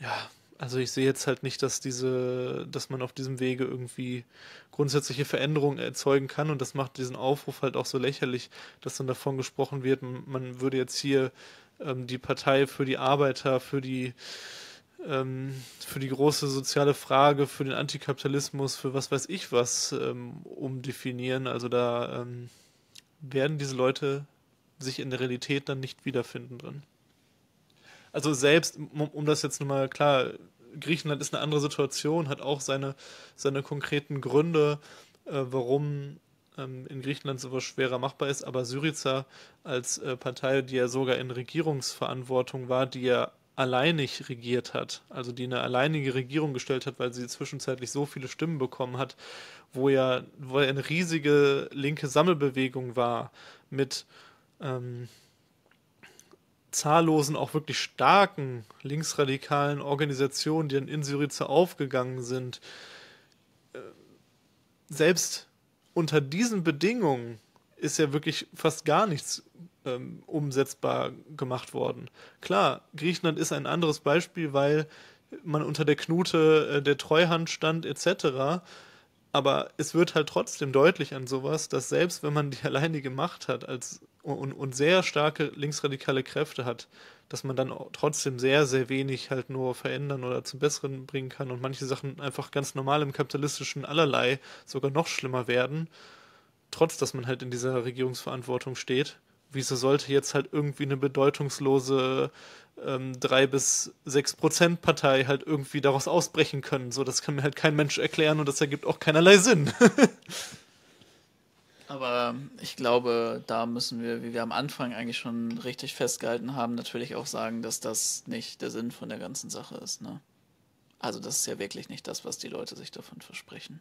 ja, also ich sehe jetzt halt nicht, dass diese, dass man auf diesem Wege irgendwie grundsätzliche Veränderungen erzeugen kann und das macht diesen Aufruf halt auch so lächerlich, dass dann davon gesprochen wird, man würde jetzt hier ähm, die Partei für die Arbeiter, für die ähm, für die große soziale Frage, für den Antikapitalismus, für was weiß ich was ähm, umdefinieren. Also da ähm, werden diese Leute sich in der Realität dann nicht wiederfinden drin. Also selbst, um, das jetzt nochmal klar, Griechenland ist eine andere Situation, hat auch seine, seine konkreten Gründe, äh, warum ähm, in Griechenland sowas schwerer machbar ist, aber Syriza als äh, Partei, die ja sogar in Regierungsverantwortung war, die ja alleinig regiert hat, also die eine alleinige Regierung gestellt hat, weil sie zwischenzeitlich so viele Stimmen bekommen hat, wo ja, wo eine riesige linke Sammelbewegung war mit ähm, zahllosen, auch wirklich starken linksradikalen Organisationen, die dann in Syriza aufgegangen sind. Äh, selbst unter diesen Bedingungen ist ja wirklich fast gar nichts ähm, umsetzbar gemacht worden. Klar, Griechenland ist ein anderes Beispiel, weil man unter der Knute äh, der Treuhand stand etc. Aber es wird halt trotzdem deutlich an sowas, dass selbst wenn man die alleinige Macht hat als, und, und sehr starke linksradikale Kräfte hat, dass man dann trotzdem sehr, sehr wenig halt nur verändern oder zum Besseren bringen kann und manche Sachen einfach ganz normal im kapitalistischen allerlei sogar noch schlimmer werden, trotz dass man halt in dieser Regierungsverantwortung steht. Wieso sollte jetzt halt irgendwie eine bedeutungslose ähm, 3 bis 6 Prozent Partei halt irgendwie daraus ausbrechen können? So, das kann mir halt kein Mensch erklären und das ergibt auch keinerlei Sinn. Aber ich glaube, da müssen wir, wie wir am Anfang eigentlich schon richtig festgehalten haben, natürlich auch sagen, dass das nicht der Sinn von der ganzen Sache ist. Ne? Also das ist ja wirklich nicht das, was die Leute sich davon versprechen.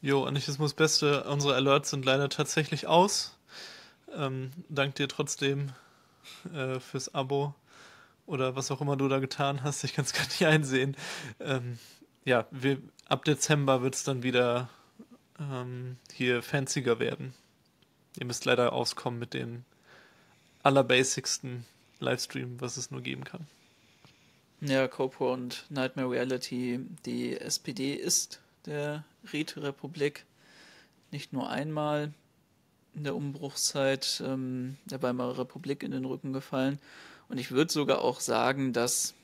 Jo, Anarchismus Beste, unsere Alerts sind leider tatsächlich aus. Ähm, dank dir trotzdem äh, fürs Abo oder was auch immer du da getan hast. Ich kann es gar nicht einsehen. Ähm, ja, wir, ab Dezember wird es dann wieder ähm, hier fancier werden. Ihr müsst leider auskommen mit dem allerbasicsten Livestream, was es nur geben kann. Ja, Copo und Nightmare Reality, die SPD ist der Räterepublik nicht nur einmal in der Umbruchszeit ähm, der Weimarer Republik in den Rücken gefallen. Und ich würde sogar auch sagen, dass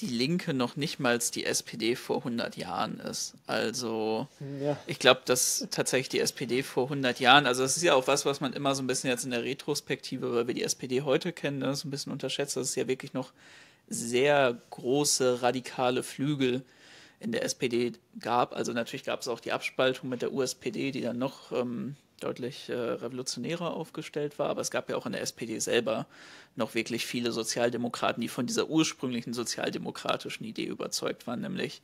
die Linke noch nicht mal die SPD vor 100 Jahren ist. Also ja. ich glaube, dass tatsächlich die SPD vor 100 Jahren, also das ist ja auch was, was man immer so ein bisschen jetzt in der Retrospektive, weil wir die SPD heute kennen, ne, so ein bisschen unterschätzt, dass es ja wirklich noch sehr große radikale Flügel in der SPD gab. Also natürlich gab es auch die Abspaltung mit der USPD, die dann noch ähm, deutlich äh, revolutionärer aufgestellt war, aber es gab ja auch in der SPD selber noch wirklich viele Sozialdemokraten, die von dieser ursprünglichen sozialdemokratischen Idee überzeugt waren, nämlich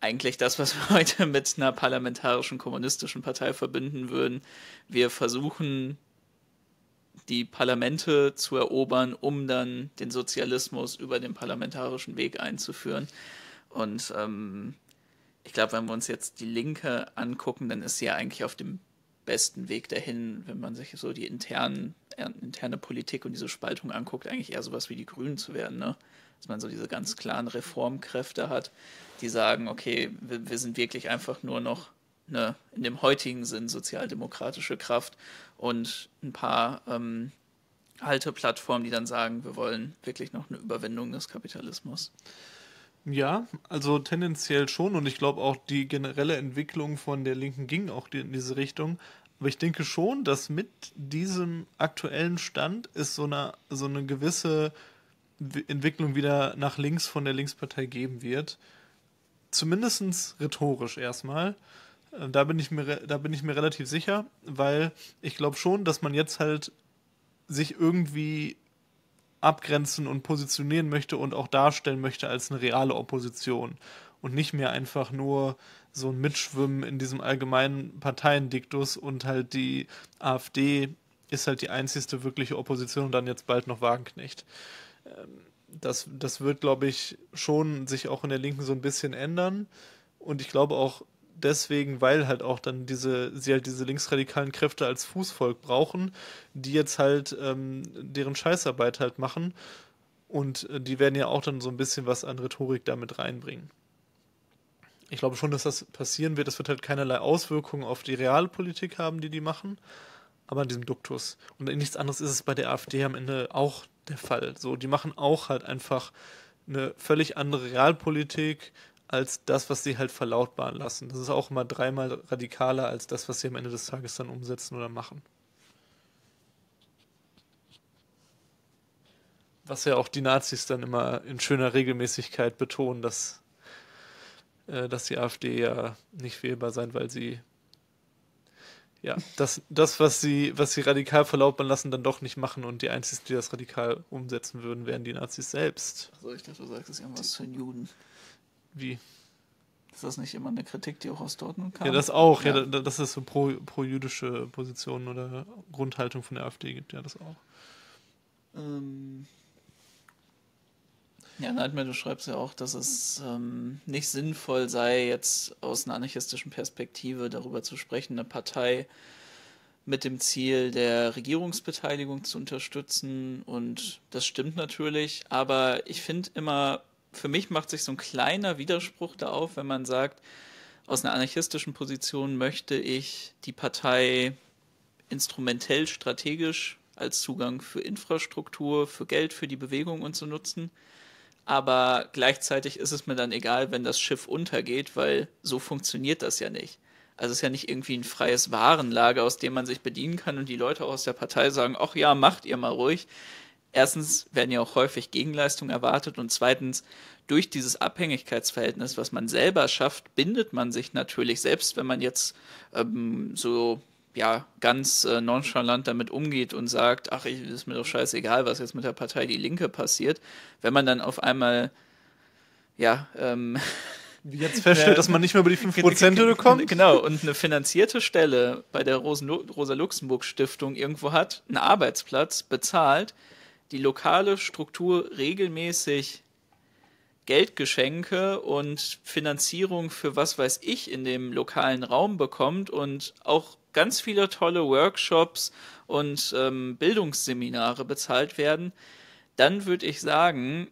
eigentlich das, was wir heute mit einer parlamentarischen kommunistischen Partei verbinden würden. Wir versuchen die Parlamente zu erobern, um dann den Sozialismus über den parlamentarischen Weg einzuführen. Und ähm, ich glaube, wenn wir uns jetzt die Linke angucken, dann ist sie ja eigentlich auf dem besten Weg dahin, wenn man sich so die internen, äh, interne Politik und diese Spaltung anguckt, eigentlich eher sowas wie die Grünen zu werden, ne? Dass man so diese ganz klaren Reformkräfte hat, die sagen, okay, wir, wir sind wirklich einfach nur noch eine in dem heutigen Sinn sozialdemokratische Kraft und ein paar ähm, Halteplattformen, die dann sagen, wir wollen wirklich noch eine Überwindung des Kapitalismus. Ja, also tendenziell schon und ich glaube auch die generelle Entwicklung von der Linken ging auch in diese Richtung. Aber ich denke schon, dass mit diesem aktuellen Stand es so eine, so eine gewisse Entwicklung wieder nach links von der Linkspartei geben wird. Zumindest rhetorisch erstmal. Äh, da bin ich mir, da bin ich mir relativ sicher, weil ich glaube schon, dass man jetzt halt sich irgendwie abgrenzen und positionieren möchte und auch darstellen möchte als eine reale Opposition und nicht mehr einfach nur so ein Mitschwimmen in diesem allgemeinen Parteiendiktus und halt die AfD ist halt die einzigste wirkliche Opposition und dann jetzt bald noch Wagenknecht. Ähm, das, das wird, glaube ich, schon sich auch in der Linken so ein bisschen ändern. Und ich glaube auch, deswegen, weil halt auch dann diese, sie halt diese linksradikalen Kräfte als Fußvolk brauchen, die jetzt halt ähm, deren Scheißarbeit halt machen. Und äh, die werden ja auch dann so ein bisschen was an Rhetorik damit reinbringen. Ich glaube schon, dass das passieren wird. Das wird halt keinerlei Auswirkungen auf die Realpolitik haben, die die machen, aber an diesem Duktus. Und nichts anderes ist es bei der AfD am Ende auch der Fall. So, die machen auch halt einfach eine völlig andere Realpolitik, als das, was sie halt verlautbaren lassen. Das ist auch immer dreimal radikaler als das, was sie am Ende des Tages dann umsetzen oder machen. Was ja auch die Nazis dann immer in schöner Regelmäßigkeit betonen, dass, äh, dass die AfD ja nicht wählbar sein, weil sie ja, das, das was sie, was sie radikal verlautbaren lassen, dann doch nicht machen und die einzigen, die das radikal umsetzen würden, wären die Nazis selbst. Also ich dachte, du sagst es irgendwas zu den Juden. Wie? Ist das nicht immer eine Kritik, die auch aus Dortmund kam? Ja, das auch. Ja, ja das ist so pro, pro-jüdische Position oder Grundhaltung von der AfD gibt ja das auch. Ähm ja, Nightmare, du schreibst ja auch, dass es ähm, nicht sinnvoll sei, jetzt aus einer anarchistischen Perspektive darüber zu sprechen, eine Partei mit dem Ziel der Regierungsbeteiligung zu unterstützen. Und das stimmt natürlich, aber ich finde immer, für mich macht sich so ein kleiner Widerspruch da auf, wenn man sagt, aus einer anarchistischen Position möchte ich die Partei instrumentell strategisch als Zugang für Infrastruktur, für Geld, für die Bewegung und so nutzen. Aber gleichzeitig ist es mir dann egal, wenn das Schiff untergeht, weil so funktioniert das ja nicht. Also es ist ja nicht irgendwie ein freies Warenlager, aus dem man sich bedienen kann und die Leute aus der Partei sagen, ach ja, macht ihr mal ruhig erstens werden ja auch häufig Gegenleistungen erwartet und zweitens durch dieses Abhängigkeitsverhältnis, was man selber schafft, bindet man sich natürlich, selbst wenn man jetzt ähm, so ja ganz äh, nonchalant damit umgeht und sagt, ach, ich, ist mir doch scheißegal, was jetzt mit der Partei Die Linke passiert, wenn man dann auf einmal ja ähm, Wie jetzt feststellt, dass man nicht mehr über die 5% kommt. Genau, und eine finanzierte Stelle bei der Rosa-Luxemburg-Stiftung irgendwo hat, einen Arbeitsplatz bezahlt, die lokale Struktur regelmäßig Geldgeschenke und Finanzierung für was weiß ich in dem lokalen Raum bekommt und auch ganz viele tolle Workshops und ähm, Bildungsseminare bezahlt werden, dann würde ich sagen,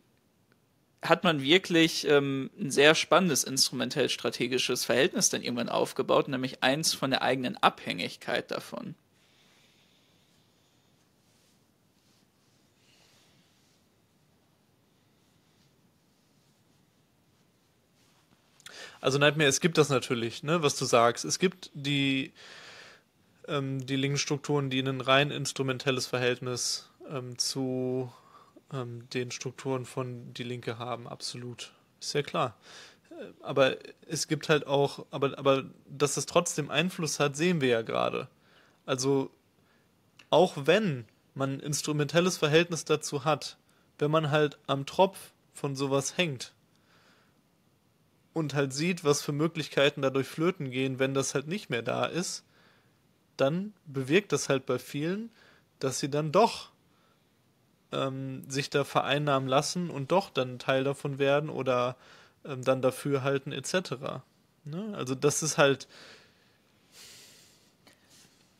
hat man wirklich ähm, ein sehr spannendes instrumentell-strategisches Verhältnis dann irgendwann aufgebaut, nämlich eins von der eigenen Abhängigkeit davon. Also Nightmare, es gibt das natürlich, ne, was du sagst. Es gibt die, ähm, die linken Strukturen, die ein rein instrumentelles Verhältnis ähm, zu ähm, den Strukturen von die Linke haben, absolut. Ist ja klar. Äh, aber es gibt halt auch, aber, aber dass es trotzdem Einfluss hat, sehen wir ja gerade. Also auch wenn man ein instrumentelles Verhältnis dazu hat, wenn man halt am Tropf von sowas hängt, und halt sieht, was für Möglichkeiten dadurch flöten gehen, wenn das halt nicht mehr da ist, dann bewirkt das halt bei vielen, dass sie dann doch ähm, sich da vereinnahmen lassen und doch dann Teil davon werden oder ähm, dann dafür halten etc. Ne? Also das ist halt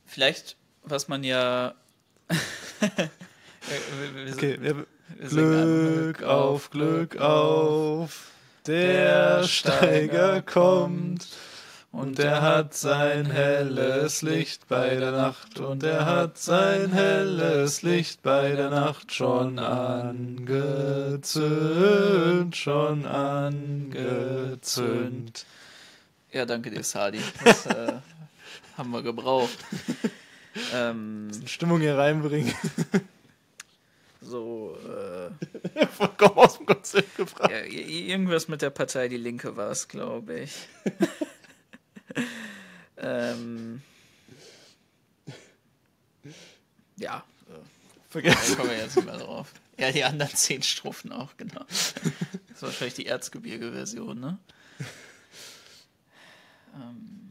vielleicht, was man ja okay, wir, Glück auf, Glück auf. Der Steiger kommt und er hat sein helles Licht bei der Nacht und er hat sein helles Licht bei der Nacht schon angezündet, schon angezündet. Ja, danke dir, Sadi. Das äh, haben wir gebraucht. Ähm, Stimmung hier reinbringen so äh, vollkommen aus dem Konzept gebracht. Ja, irgendwas mit der Partei Die Linke war es, glaube ich. ähm, ja. Vergessen. Da kommen wir jetzt nicht mehr drauf. Ja, die anderen zehn Strophen auch, genau. Das ist wahrscheinlich die Erzgebirge-Version, ne? ähm.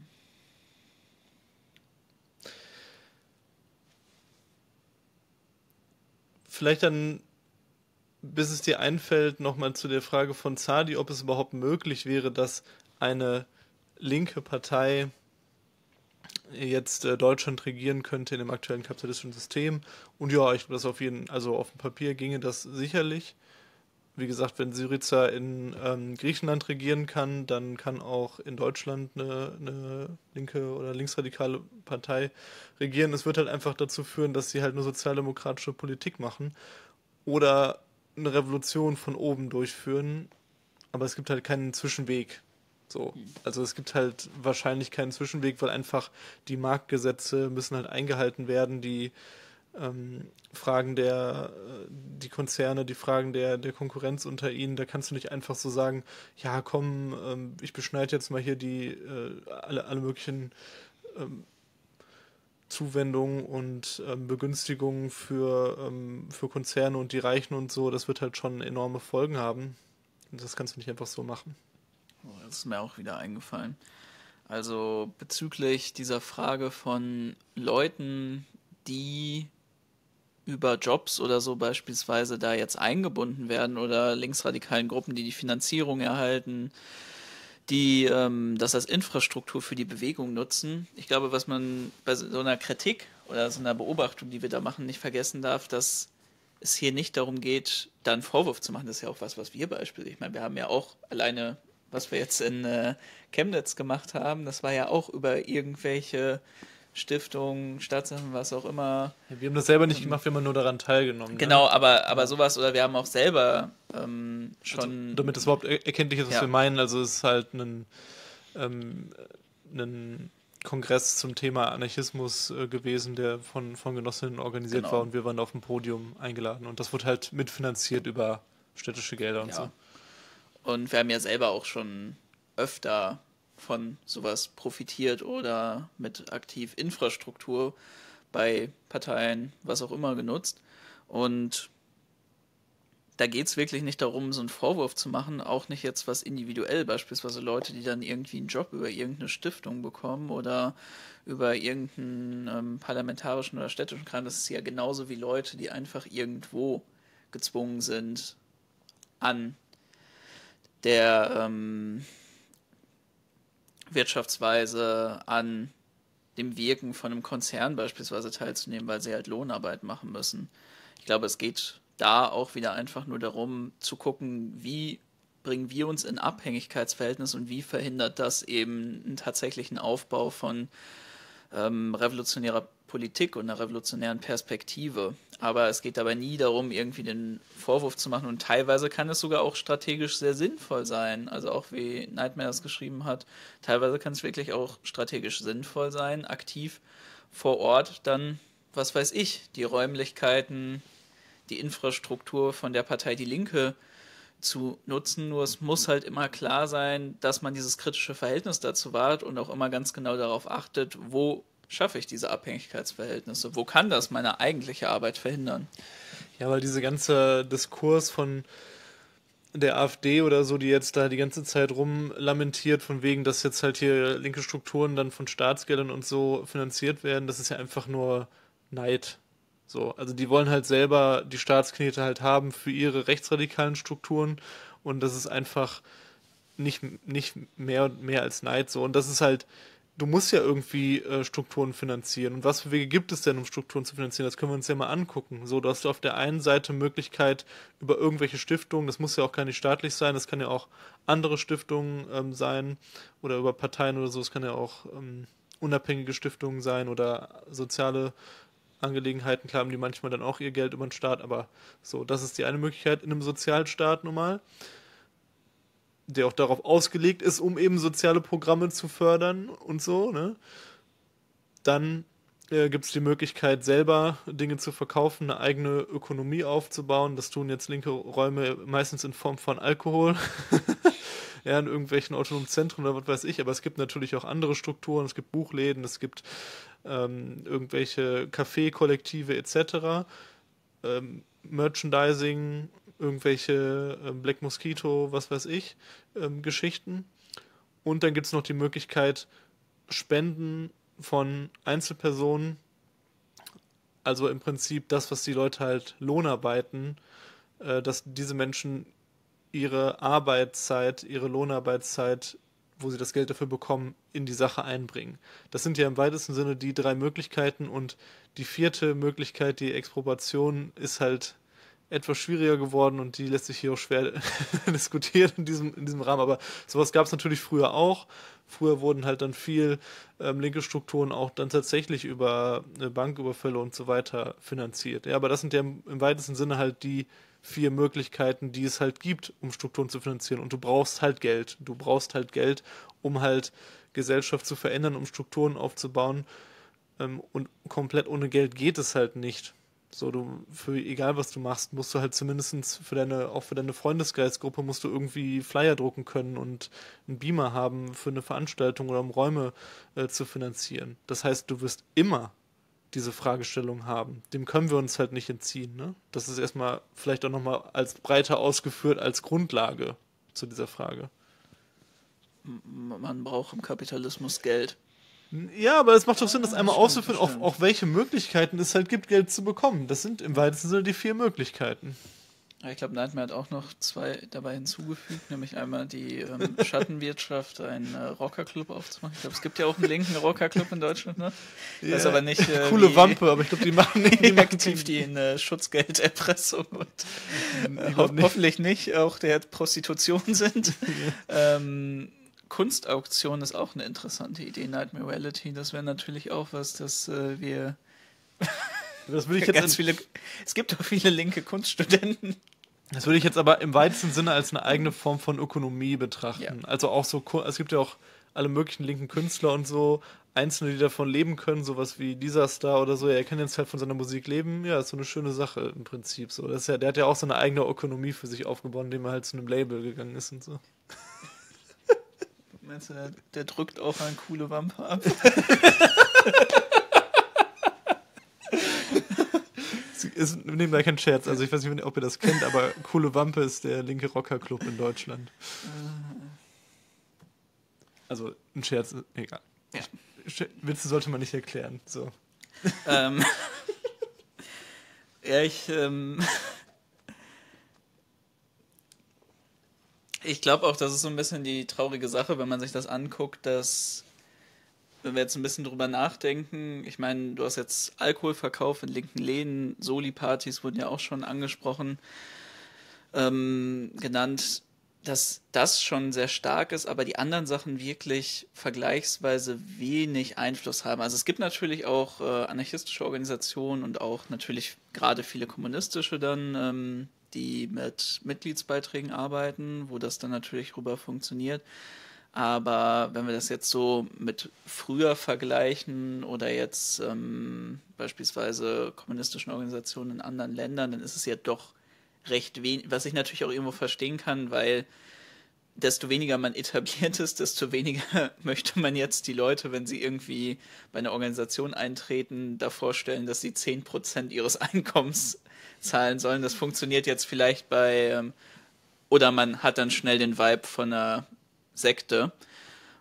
vielleicht dann, bis es dir einfällt, nochmal zu der Frage von Zadi, ob es überhaupt möglich wäre, dass eine linke Partei jetzt äh, Deutschland regieren könnte in dem aktuellen kapitalistischen System. Und ja, ich glaube, das auf jeden, also auf dem Papier ginge das sicherlich wie gesagt, wenn Syriza in ähm, Griechenland regieren kann, dann kann auch in Deutschland eine, eine, linke oder linksradikale Partei regieren. Es wird halt einfach dazu führen, dass sie halt nur sozialdemokratische Politik machen oder eine Revolution von oben durchführen. Aber es gibt halt keinen Zwischenweg. So. Also es gibt halt wahrscheinlich keinen Zwischenweg, weil einfach die Marktgesetze müssen halt eingehalten werden, die ähm, Fragen der, äh, die Konzerne, die Fragen der, der Konkurrenz unter ihnen, da kannst du nicht einfach so sagen, ja komm, ähm, ich beschneide jetzt mal hier die, äh, alle, alle möglichen ähm, Zuwendungen und ähm, Begünstigungen für, ähm, für Konzerne und die Reichen und so, das wird halt schon enorme Folgen haben. Und das kannst du nicht einfach so machen. Oh, das ist mir auch wieder eingefallen. Also bezüglich dieser Frage von Leuten, die über Jobs oder so beispielsweise da jetzt eingebunden werden oder linksradikalen Gruppen, die die Finanzierung erhalten, die ähm, das als Infrastruktur für die Bewegung nutzen. Ich glaube, was man bei so einer Kritik oder so einer Beobachtung, die wir da machen, nicht vergessen darf, dass es hier nicht darum geht, da einen Vorwurf zu machen. Das ist ja auch was, was wir beispielsweise, ich meine, wir haben ja auch alleine, was wir jetzt in äh, Chemnitz gemacht haben, das war ja auch über irgendwelche Stiftung, Staatssachen, was auch immer. Ja, wir haben das selber nicht ähm, gemacht, wir haben nur daran teilgenommen. Ne? Genau, ne? aber, aber sowas, oder wir haben auch selber ähm, schon. Also, damit es überhaupt erkenntlich ist, was ja. wir meinen, also es ist halt ein, ähm, ein Kongress zum Thema Anarchismus äh, gewesen, der von, von Genossinnen organisiert genau. war und wir waren auf dem Podium eingeladen und das wurde halt mitfinanziert über städtische Gelder und ja. so. Und wir haben ja selber auch schon öfter von sowas profitiert oder mit aktiv Infrastruktur bei Parteien, was auch immer genutzt. Und da geht es wirklich nicht darum, so einen Vorwurf zu machen, auch nicht jetzt was individuell, beispielsweise Leute, die dann irgendwie einen Job über irgendeine Stiftung bekommen oder über irgendeinen ähm, parlamentarischen oder städtischen Kram. Das ist ja genauso wie Leute, die einfach irgendwo gezwungen sind, an der ähm, Wirtschaftsweise, an dem Wirken von einem Konzern beispielsweise teilzunehmen, weil sie halt Lohnarbeit machen müssen. Ich glaube, es geht da auch wieder einfach nur darum zu gucken, wie bringen wir uns in Abhängigkeitsverhältnis und wie verhindert das eben einen tatsächlichen Aufbau von ähm, revolutionärer Politik und einer revolutionären Perspektive. Aber es geht dabei nie darum, irgendwie den Vorwurf zu machen. Und teilweise kann es sogar auch strategisch sehr sinnvoll sein. Also auch wie Nightmare das geschrieben hat, teilweise kann es wirklich auch strategisch sinnvoll sein, aktiv vor Ort dann, was weiß ich, die Räumlichkeiten, die Infrastruktur von der Partei Die Linke zu nutzen. Nur es muss halt immer klar sein, dass man dieses kritische Verhältnis dazu wahrt und auch immer ganz genau darauf achtet, wo schaffe ich diese Abhängigkeitsverhältnisse? Wo kann das meine eigentliche Arbeit verhindern? Ja, weil diese ganze Diskurs von der AfD oder so, die jetzt da die ganze Zeit rumlamentiert, von wegen, dass jetzt halt hier linke Strukturen dann von Staatsgeldern und so finanziert werden, das ist ja einfach nur Neid. So, also die wollen halt selber die Staatsknete halt haben für ihre rechtsradikalen Strukturen und das ist einfach nicht, nicht mehr und mehr als Neid so. Und das ist halt, du musst ja irgendwie äh, Strukturen finanzieren. Und was für Wege gibt es denn, um Strukturen zu finanzieren? Das können wir uns ja mal angucken. So, du hast auf der einen Seite Möglichkeit über irgendwelche Stiftungen, das muss ja auch gar nicht staatlich sein, das kann ja auch andere Stiftungen ähm, sein oder über Parteien oder so, es kann ja auch ähm, unabhängige Stiftungen sein oder soziale Angelegenheiten. Klar haben die manchmal dann auch ihr Geld über den Staat, aber so, das ist die eine Möglichkeit in einem Sozialstaat normal, der auch darauf ausgelegt ist, um eben soziale Programme zu fördern und so, ne? Dann äh, gibt es die Möglichkeit, selber Dinge zu verkaufen, eine eigene Ökonomie aufzubauen. Das tun jetzt linke Räume meistens in Form von Alkohol. ja, in irgendwelchen autonomen Zentren oder was weiß ich, aber es gibt natürlich auch andere Strukturen, es gibt Buchläden, es gibt ähm, irgendwelche Kaffeekollektive etc., ähm, Merchandising, irgendwelche ähm, Black Mosquito, was weiß ich, ähm, Geschichten. Und dann gibt es noch die Möglichkeit, Spenden von Einzelpersonen, also im Prinzip das, was die Leute halt Lohnarbeiten, äh, dass diese Menschen ihre Arbeitszeit, ihre Lohnarbeitszeit wo sie das Geld dafür bekommen, in die Sache einbringen. Das sind ja im weitesten Sinne die drei Möglichkeiten und die vierte Möglichkeit, die Expropriation, ist halt etwas schwieriger geworden und die lässt sich hier auch schwer diskutieren in diesem, in diesem Rahmen. Aber sowas gab es natürlich früher auch. Früher wurden halt dann viel ähm, linke Strukturen auch dann tatsächlich über äh, Banküberfälle und so weiter finanziert. Ja, aber das sind ja im, im weitesten Sinne halt die vier Möglichkeiten, die es halt gibt, um Strukturen zu finanzieren. Und du brauchst halt Geld. Du brauchst halt Geld, um halt Gesellschaft zu verändern, um Strukturen aufzubauen. Ähm, und komplett ohne Geld geht es halt nicht. So, du, für egal was du machst, musst du halt zumindest für deine, auch für deine Freundesgeistgruppe musst du irgendwie Flyer drucken können und einen Beamer haben für eine Veranstaltung oder um Räume äh, zu finanzieren. Das heißt, du wirst immer diese Fragestellung haben. Dem können wir uns halt nicht entziehen. Ne? Das ist erstmal vielleicht auch nochmal als breiter ausgeführt als Grundlage zu dieser Frage. Man braucht im Kapitalismus Geld. Ja, aber es macht doch Sinn, das einmal auszuführen, auch, auch welche Möglichkeiten es halt gibt, Geld zu bekommen. Das sind im weitesten Sinne die vier Möglichkeiten. Ich glaube, Nightmare hat auch noch zwei dabei hinzugefügt, nämlich einmal die ähm, Schattenwirtschaft, einen äh, Rockerclub aufzumachen. Ich glaube, es gibt ja auch einen linken Rockerclub in Deutschland, ne? Das ist aber nicht. Äh, coole Wampe, aber ich glaube, die machen nicht die aktiv die in äh, Schutzgelderpressung und äh, ho nicht. hoffentlich nicht auch der Prostitution sind. ähm, Kunstauktion ist auch eine interessante Idee, Nightmare Reality. Das wäre natürlich auch was, das äh, wir das will ich jetzt Ganz viele, es gibt auch viele linke Kunststudenten. Das würde ich jetzt aber im weitesten Sinne als eine eigene Form von Ökonomie betrachten. Ja. Also auch so, es gibt ja auch alle möglichen linken Künstler und so, Einzelne, die davon leben können, sowas wie dieser Star oder so, ja, er kann jetzt halt von seiner Musik leben, ja, ist so eine schöne Sache im Prinzip. So. Das ja, der hat ja auch so eine eigene Ökonomie für sich aufgebaut, indem er halt zu einem Label gegangen ist und so. Meinst du, der, drückt auch eine coole Wampe ab? ist nebenbei kein Scherz. Also ich weiß nicht, ob ihr das kennt, aber Coole Wampe ist der linke Rockerclub in Deutschland. Also ein Scherz, egal. Ja. Witze sollte man nicht erklären. So. Ähm, ja, ich. Ähm, ich glaube auch, das ist so ein bisschen die traurige Sache, wenn man sich das anguckt, dass wenn wir jetzt ein bisschen drüber nachdenken, ich meine, du hast jetzt Alkoholverkauf in linken Läden, Soli-Partys wurden ja auch schon angesprochen, ähm, genannt, dass das schon sehr stark ist, aber die anderen Sachen wirklich vergleichsweise wenig Einfluss haben. Also es gibt natürlich auch äh, anarchistische Organisationen und auch natürlich gerade viele kommunistische dann, ähm, die mit Mitgliedsbeiträgen arbeiten, wo das dann natürlich rüber funktioniert. Aber wenn wir das jetzt so mit früher vergleichen oder jetzt ähm, beispielsweise kommunistischen Organisationen in anderen Ländern, dann ist es ja doch recht wenig, was ich natürlich auch irgendwo verstehen kann, weil desto weniger man etabliert ist, desto weniger möchte man jetzt die Leute, wenn sie irgendwie bei einer Organisation eintreten, davor stellen, dass sie 10% ihres Einkommens zahlen sollen. Das funktioniert jetzt vielleicht bei, ähm, oder man hat dann schnell den Vibe von einer Sekte.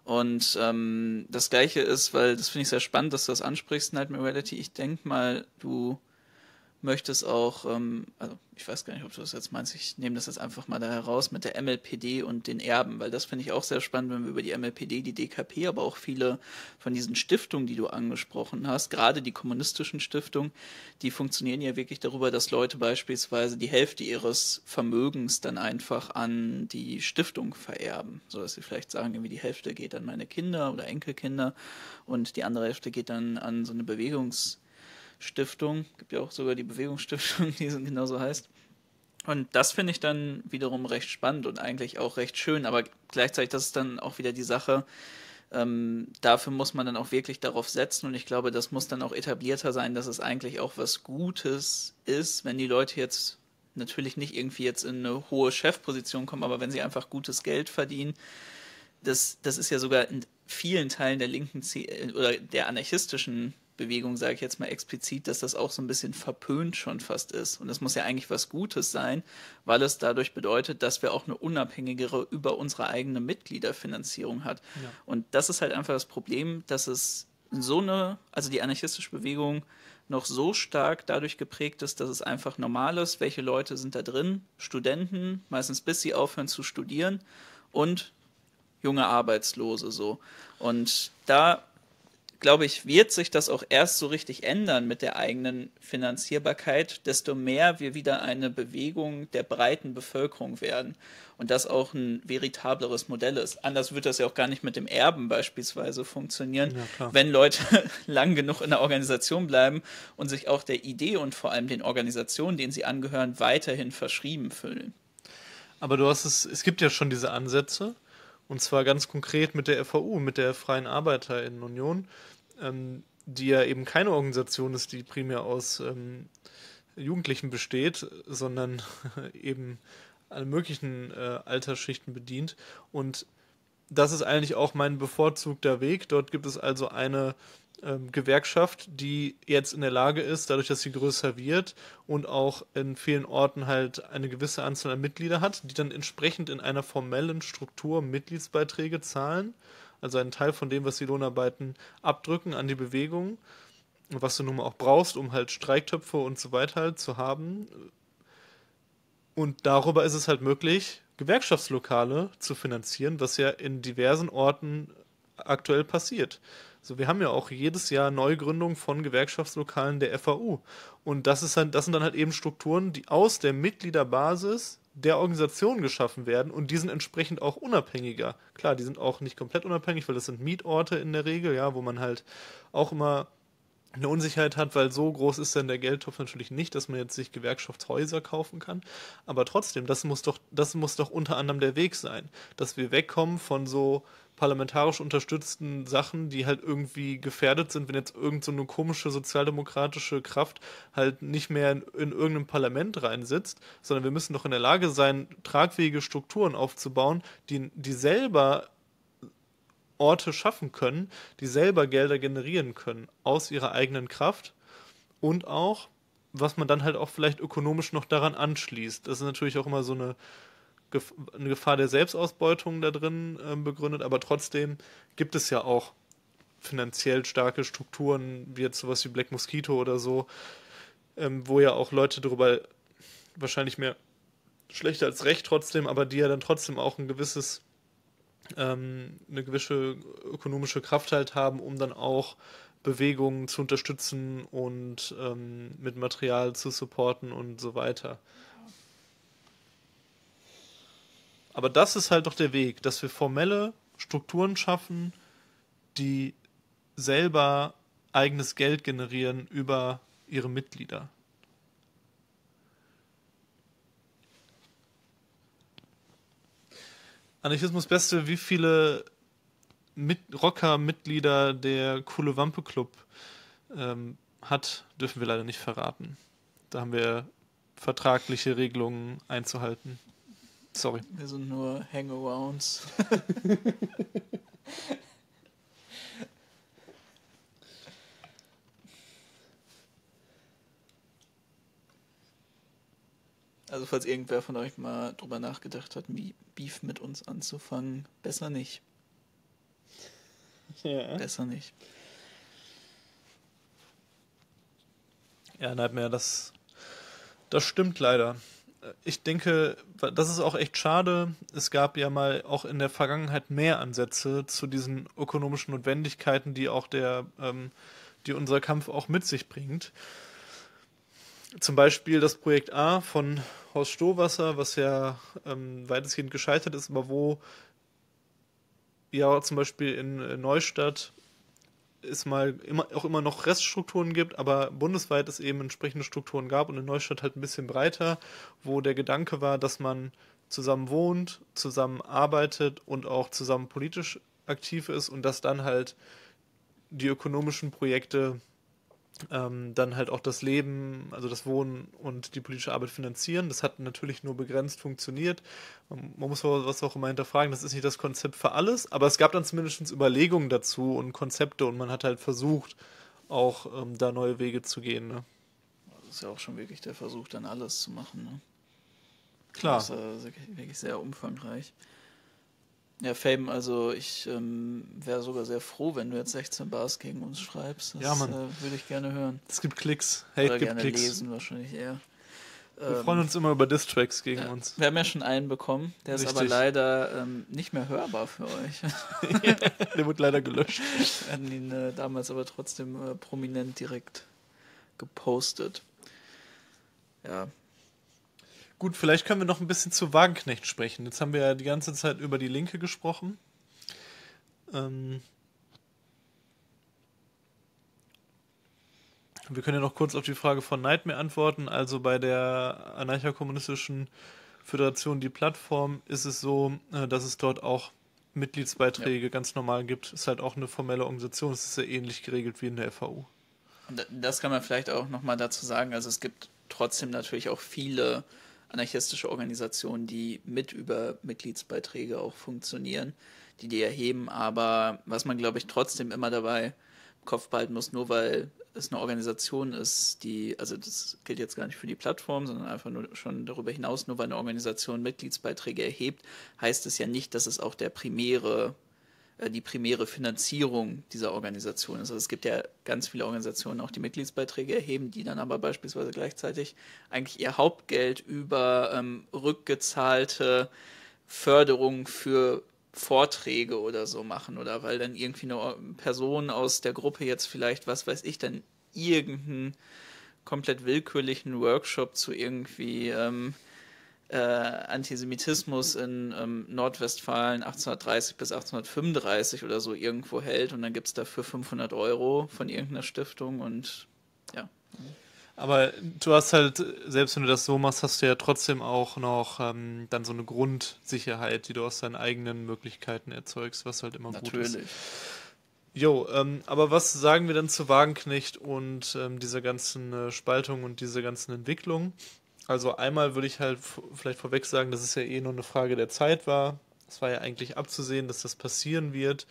Und ähm, das gleiche ist, weil das finde ich sehr spannend, dass du das ansprichst, Nightmare Reality. Ich denke mal, du möchtest auch, ähm, also ich weiß gar nicht, ob du das jetzt meinst, ich nehme das jetzt einfach mal da heraus mit der MLPD und den Erben, weil das finde ich auch sehr spannend, wenn wir über die MLPD, die DKP, aber auch viele von diesen Stiftungen, die du angesprochen hast, gerade die kommunistischen Stiftungen, die funktionieren ja wirklich darüber, dass Leute beispielsweise die Hälfte ihres Vermögens dann einfach an die Stiftung vererben, so dass sie vielleicht sagen, irgendwie die Hälfte geht an meine Kinder oder Enkelkinder und die andere Hälfte geht dann an so eine Bewegungs- Stiftung, gibt ja auch sogar die Bewegungsstiftung, die genauso heißt. Und das finde ich dann wiederum recht spannend und eigentlich auch recht schön, aber gleichzeitig, das ist dann auch wieder die Sache, ähm, dafür muss man dann auch wirklich darauf setzen und ich glaube, das muss dann auch etablierter sein, dass es eigentlich auch was Gutes ist, wenn die Leute jetzt natürlich nicht irgendwie jetzt in eine hohe Chefposition kommen, aber wenn sie einfach gutes Geld verdienen, das, das ist ja sogar in vielen Teilen der linken oder der anarchistischen Bewegung, sage ich jetzt mal explizit, dass das auch so ein bisschen verpönt schon fast ist. Und das muss ja eigentlich was Gutes sein, weil es dadurch bedeutet, dass wir auch eine unabhängigere über unsere eigene Mitgliederfinanzierung hat. Ja. Und das ist halt einfach das Problem, dass es so eine, also die anarchistische Bewegung noch so stark dadurch geprägt ist, dass es einfach normal ist, welche Leute sind da drin, Studenten, meistens bis sie aufhören zu studieren und junge Arbeitslose so. Und da glaube ich, wird sich das auch erst so richtig ändern mit der eigenen Finanzierbarkeit, desto mehr wir wieder eine Bewegung der breiten Bevölkerung werden und das auch ein veritableres Modell ist. Anders wird das ja auch gar nicht mit dem Erben beispielsweise funktionieren, ja, wenn Leute lang genug in der Organisation bleiben und sich auch der Idee und vor allem den Organisationen, denen sie angehören, weiterhin verschrieben fühlen. Aber du hast es, es gibt ja schon diese Ansätze. Und zwar ganz konkret mit der FAU, mit der Freien Arbeiterinnenunion, ähm, die ja eben keine Organisation ist, die primär aus ähm, Jugendlichen besteht, sondern eben alle möglichen äh, Altersschichten bedient. Und das ist eigentlich auch mein bevorzugter Weg. Dort gibt es also eine ähm, Gewerkschaft, die jetzt in der Lage ist, dadurch, dass sie größer wird und auch in vielen Orten halt eine gewisse Anzahl an Mitglieder hat, die dann entsprechend in einer formellen Struktur Mitgliedsbeiträge zahlen also einen Teil von dem, was die Lohnarbeiten abdrücken an die Bewegung, was du nun mal auch brauchst, um halt Streiktöpfe und so weiter halt zu haben. Und darüber ist es halt möglich, Gewerkschaftslokale zu finanzieren, was ja in diversen Orten aktuell passiert. So, wir haben ja auch jedes Jahr Neugründungen von Gewerkschaftslokalen der FAU. Und das, ist halt, das sind dann halt eben Strukturen, die aus der Mitgliederbasis der Organisation geschaffen werden und die sind entsprechend auch unabhängiger. Klar, die sind auch nicht komplett unabhängig, weil das sind Mietorte in der Regel, ja, wo man halt auch immer eine Unsicherheit hat, weil so groß ist dann der Geldtopf natürlich nicht, dass man jetzt sich Gewerkschaftshäuser kaufen kann. Aber trotzdem, das muss doch, das muss doch unter anderem der Weg sein, dass wir wegkommen von so parlamentarisch unterstützten Sachen, die halt irgendwie gefährdet sind, wenn jetzt irgendeine so komische sozialdemokratische Kraft halt nicht mehr in, in irgendeinem Parlament reinsitzt, sondern wir müssen doch in der Lage sein, tragfähige Strukturen aufzubauen, die, die selber Orte schaffen können, die selber Gelder generieren können aus ihrer eigenen Kraft und auch, was man dann halt auch vielleicht ökonomisch noch daran anschließt. Das ist natürlich auch immer so eine, eine Gefahr der Selbstausbeutung da drin äh, begründet, aber trotzdem gibt es ja auch finanziell starke Strukturen, wie jetzt sowas wie Black Mosquito oder so, ähm, wo ja auch Leute darüber wahrscheinlich mehr schlechter als recht trotzdem, aber die ja dann trotzdem auch ein gewisses ähm, eine gewisse ökonomische Kraft halt haben, um dann auch Bewegungen zu unterstützen und ähm, mit Material zu supporten und so weiter. Aber das ist halt doch der Weg, dass wir formelle Strukturen schaffen, die selber eigenes Geld generieren über ihre Mitglieder. Anarchismus Beste, wie viele Mit Rocker-Mitglieder der Coole Wampe Club ähm, hat, dürfen wir leider nicht verraten. Da haben wir vertragliche Regelungen einzuhalten. Sorry. Wir sind nur Hangarounds. Also falls irgendwer von euch mal drüber nachgedacht hat, wie Beef mit uns anzufangen, besser nicht. Ja. Besser nicht. Ja, Nightmare, das, das stimmt leider. Ich denke, das ist auch echt schade. Es gab ja mal auch in der Vergangenheit mehr Ansätze zu diesen ökonomischen Notwendigkeiten, die auch der, ähm, die unser Kampf auch mit sich bringt. Zum Beispiel das Projekt A von Haus Stohwasser, was ja ähm, weitestgehend gescheitert ist, aber wo ja zum Beispiel in Neustadt es mal immer, auch immer noch Reststrukturen gibt, aber bundesweit es eben entsprechende Strukturen gab und in Neustadt halt ein bisschen breiter, wo der Gedanke war, dass man zusammen wohnt, zusammen arbeitet und auch zusammen politisch aktiv ist und dass dann halt die ökonomischen Projekte ähm, dann halt auch das Leben, also das Wohnen und die politische Arbeit finanzieren. Das hat natürlich nur begrenzt funktioniert. Man, man muss was auch immer hinterfragen, das ist nicht das Konzept für alles, aber es gab dann zumindest Überlegungen dazu und Konzepte und man hat halt versucht, auch ähm, da neue Wege zu gehen. Ne? Das ist ja auch schon wirklich der Versuch, dann alles zu machen. Ne? Klar. Das ist ja wirklich sehr umfangreich. Ja, Fame, also ich ähm, wäre sogar sehr froh, wenn du jetzt 16 Bars gegen uns schreibst. Das ja, Mann. Äh, würde ich gerne hören. Es gibt Klicks. Hate Oder gibt gerne Klicks. lesen wahrscheinlich eher. Wir ähm, freuen uns immer über Distracks gegen ja, uns. Wir haben ja schon einen bekommen, der Richtig. ist aber leider ähm, nicht mehr hörbar für euch. der wird leider gelöscht. Wir hatten ihn äh, damals aber trotzdem äh, prominent direkt gepostet. Ja, Gut, vielleicht können wir noch ein bisschen zu Wagenknecht sprechen. Jetzt haben wir ja die ganze Zeit über die Linke gesprochen. Ähm wir können ja noch kurz auf die Frage von Nightmare antworten. Also bei der anarcho-kommunistischen Föderation, die Plattform, ist es so, äh, dass es dort auch Mitgliedsbeiträge ja. ganz normal gibt. Ist halt auch eine formelle Organisation. Es ist sehr ähnlich geregelt wie in der FAU. Das kann man vielleicht auch nochmal dazu sagen. Also es gibt trotzdem natürlich auch viele anarchistische Organisationen, die mit über Mitgliedsbeiträge auch funktionieren, die die erheben. Aber was man, glaube ich, trotzdem immer dabei im Kopf behalten muss, nur weil es eine Organisation ist, die, also das gilt jetzt gar nicht für die Plattform, sondern einfach nur schon darüber hinaus, nur weil eine Organisation Mitgliedsbeiträge erhebt, heißt es ja nicht, dass es auch der primäre die primäre Finanzierung dieser Organisation ist. Also es gibt ja ganz viele Organisationen, auch die Mitgliedsbeiträge erheben, die dann aber beispielsweise gleichzeitig eigentlich ihr Hauptgeld über ähm, rückgezahlte Förderung für Vorträge oder so machen oder weil dann irgendwie eine Person aus der Gruppe jetzt vielleicht, was weiß ich, dann irgendeinen komplett willkürlichen Workshop zu irgendwie ähm, äh, Antisemitismus in ähm, Nordwestfalen 1830 bis 1835 oder so irgendwo hält und dann gibt es dafür 500 Euro von irgendeiner Stiftung und ja. Aber du hast halt, selbst wenn du das so machst, hast du ja trotzdem auch noch ähm, dann so eine Grundsicherheit, die du aus deinen eigenen Möglichkeiten erzeugst, was halt immer Natürlich. gut ist. Jo, ähm, aber was sagen wir denn zu Wagenknecht und ähm, dieser ganzen äh, Spaltung und dieser ganzen Entwicklung? Also einmal würde ich halt vielleicht vorweg sagen, dass es ja eh nur eine Frage der Zeit war. Es war ja eigentlich abzusehen, dass das passieren wird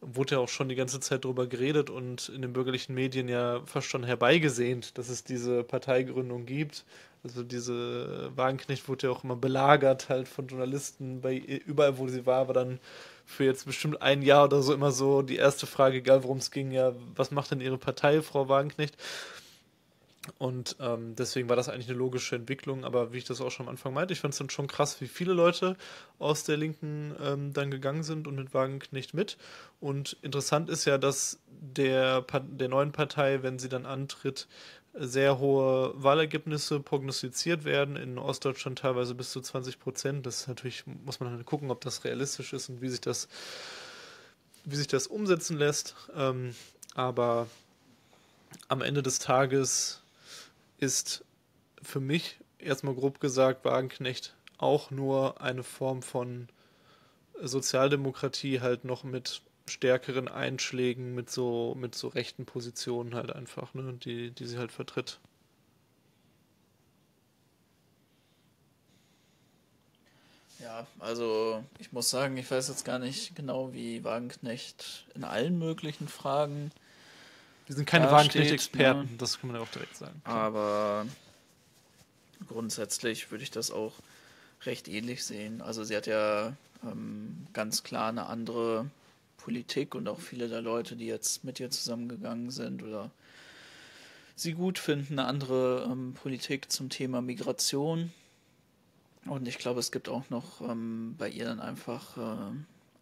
wurde ja auch schon die ganze Zeit darüber geredet und in den bürgerlichen Medien ja fast schon herbeigesehnt, dass es diese Parteigründung gibt. Also diese Wagenknecht wurde ja auch immer belagert halt von Journalisten. Bei überall, wo sie war, war dann für jetzt bestimmt ein Jahr oder so immer so die erste Frage, egal worum es ging, ja, was macht denn Ihre Partei, Frau Wagenknecht? Und ähm, deswegen war das eigentlich eine logische Entwicklung, aber wie ich das auch schon am Anfang meinte, ich fand es dann schon krass, wie viele Leute aus der Linken ähm, dann gegangen sind und mit Wagenknecht mit. Und interessant ist ja, dass der, der neuen Partei, wenn sie dann antritt, sehr hohe Wahlergebnisse prognostiziert werden, in Ostdeutschland teilweise bis zu 20 Prozent. Das ist natürlich, muss man dann gucken, ob das realistisch ist und wie sich das, wie sich das umsetzen lässt. Ähm, aber am Ende des Tages ist für mich erstmal grob gesagt Wagenknecht auch nur eine Form von Sozialdemokratie halt noch mit stärkeren Einschlägen, mit so, mit so rechten Positionen halt einfach, ne, die, die sie halt vertritt. Ja, also ich muss sagen, ich weiß jetzt gar nicht genau, wie Wagenknecht in allen möglichen Fragen wir sind keine Wagenknecht-Experten, ne? das kann man ja auch direkt sagen. Aber grundsätzlich würde ich das auch recht ähnlich sehen. Also sie hat ja ähm, ganz klar eine andere Politik und auch viele der Leute, die jetzt mit ihr zusammengegangen sind oder sie gut finden, eine andere ähm, Politik zum Thema Migration. Und ich glaube, es gibt auch noch ähm, bei ihr dann einfach äh,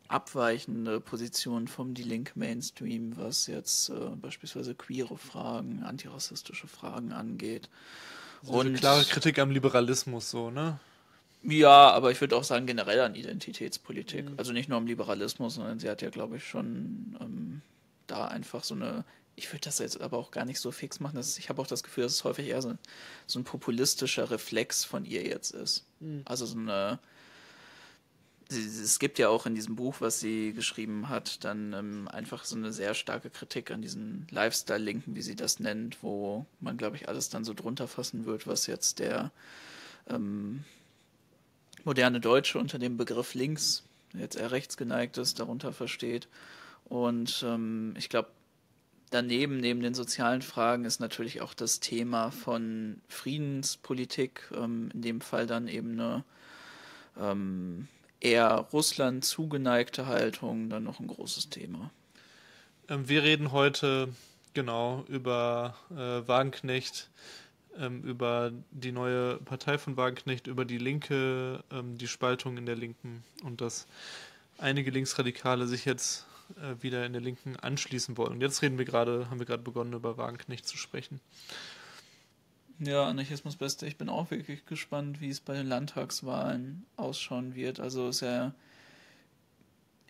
abweichende Position vom Die Link Mainstream, was jetzt äh, beispielsweise queere Fragen, antirassistische Fragen angeht. Also und eine klare Kritik am Liberalismus, so, ne? Ja, aber ich würde auch sagen, generell an Identitätspolitik. Mhm. Also nicht nur am Liberalismus, sondern sie hat ja, glaube ich, schon ähm, da einfach so eine. Ich würde das jetzt aber auch gar nicht so fix machen. Dass, ich habe auch das Gefühl, dass es häufig eher so, so ein populistischer Reflex von ihr jetzt ist. Mhm. Also so eine es gibt ja auch in diesem Buch, was sie geschrieben hat, dann ähm, einfach so eine sehr starke Kritik an diesen Lifestyle-Linken, wie sie das nennt, wo man, glaube ich, alles dann so drunter fassen wird, was jetzt der ähm, moderne Deutsche unter dem Begriff links, jetzt eher rechtsgeneigt ist, darunter versteht. Und ähm, ich glaube, daneben, neben den sozialen Fragen, ist natürlich auch das Thema von Friedenspolitik, ähm, in dem Fall dann eben eine ähm, eher Russland zugeneigte Haltung dann noch ein großes Thema. Ähm, wir reden heute genau über äh, Wagenknecht, ähm, über die neue Partei von Wagenknecht, über die Linke, ähm, die Spaltung in der Linken und dass einige Linksradikale sich jetzt äh, wieder in der Linken anschließen wollen. Und jetzt reden wir gerade, haben wir gerade begonnen, über Wagenknecht zu sprechen. Ja, Anarchismus Beste. Ich bin auch wirklich gespannt, wie es bei den Landtagswahlen ausschauen wird. Also ist ja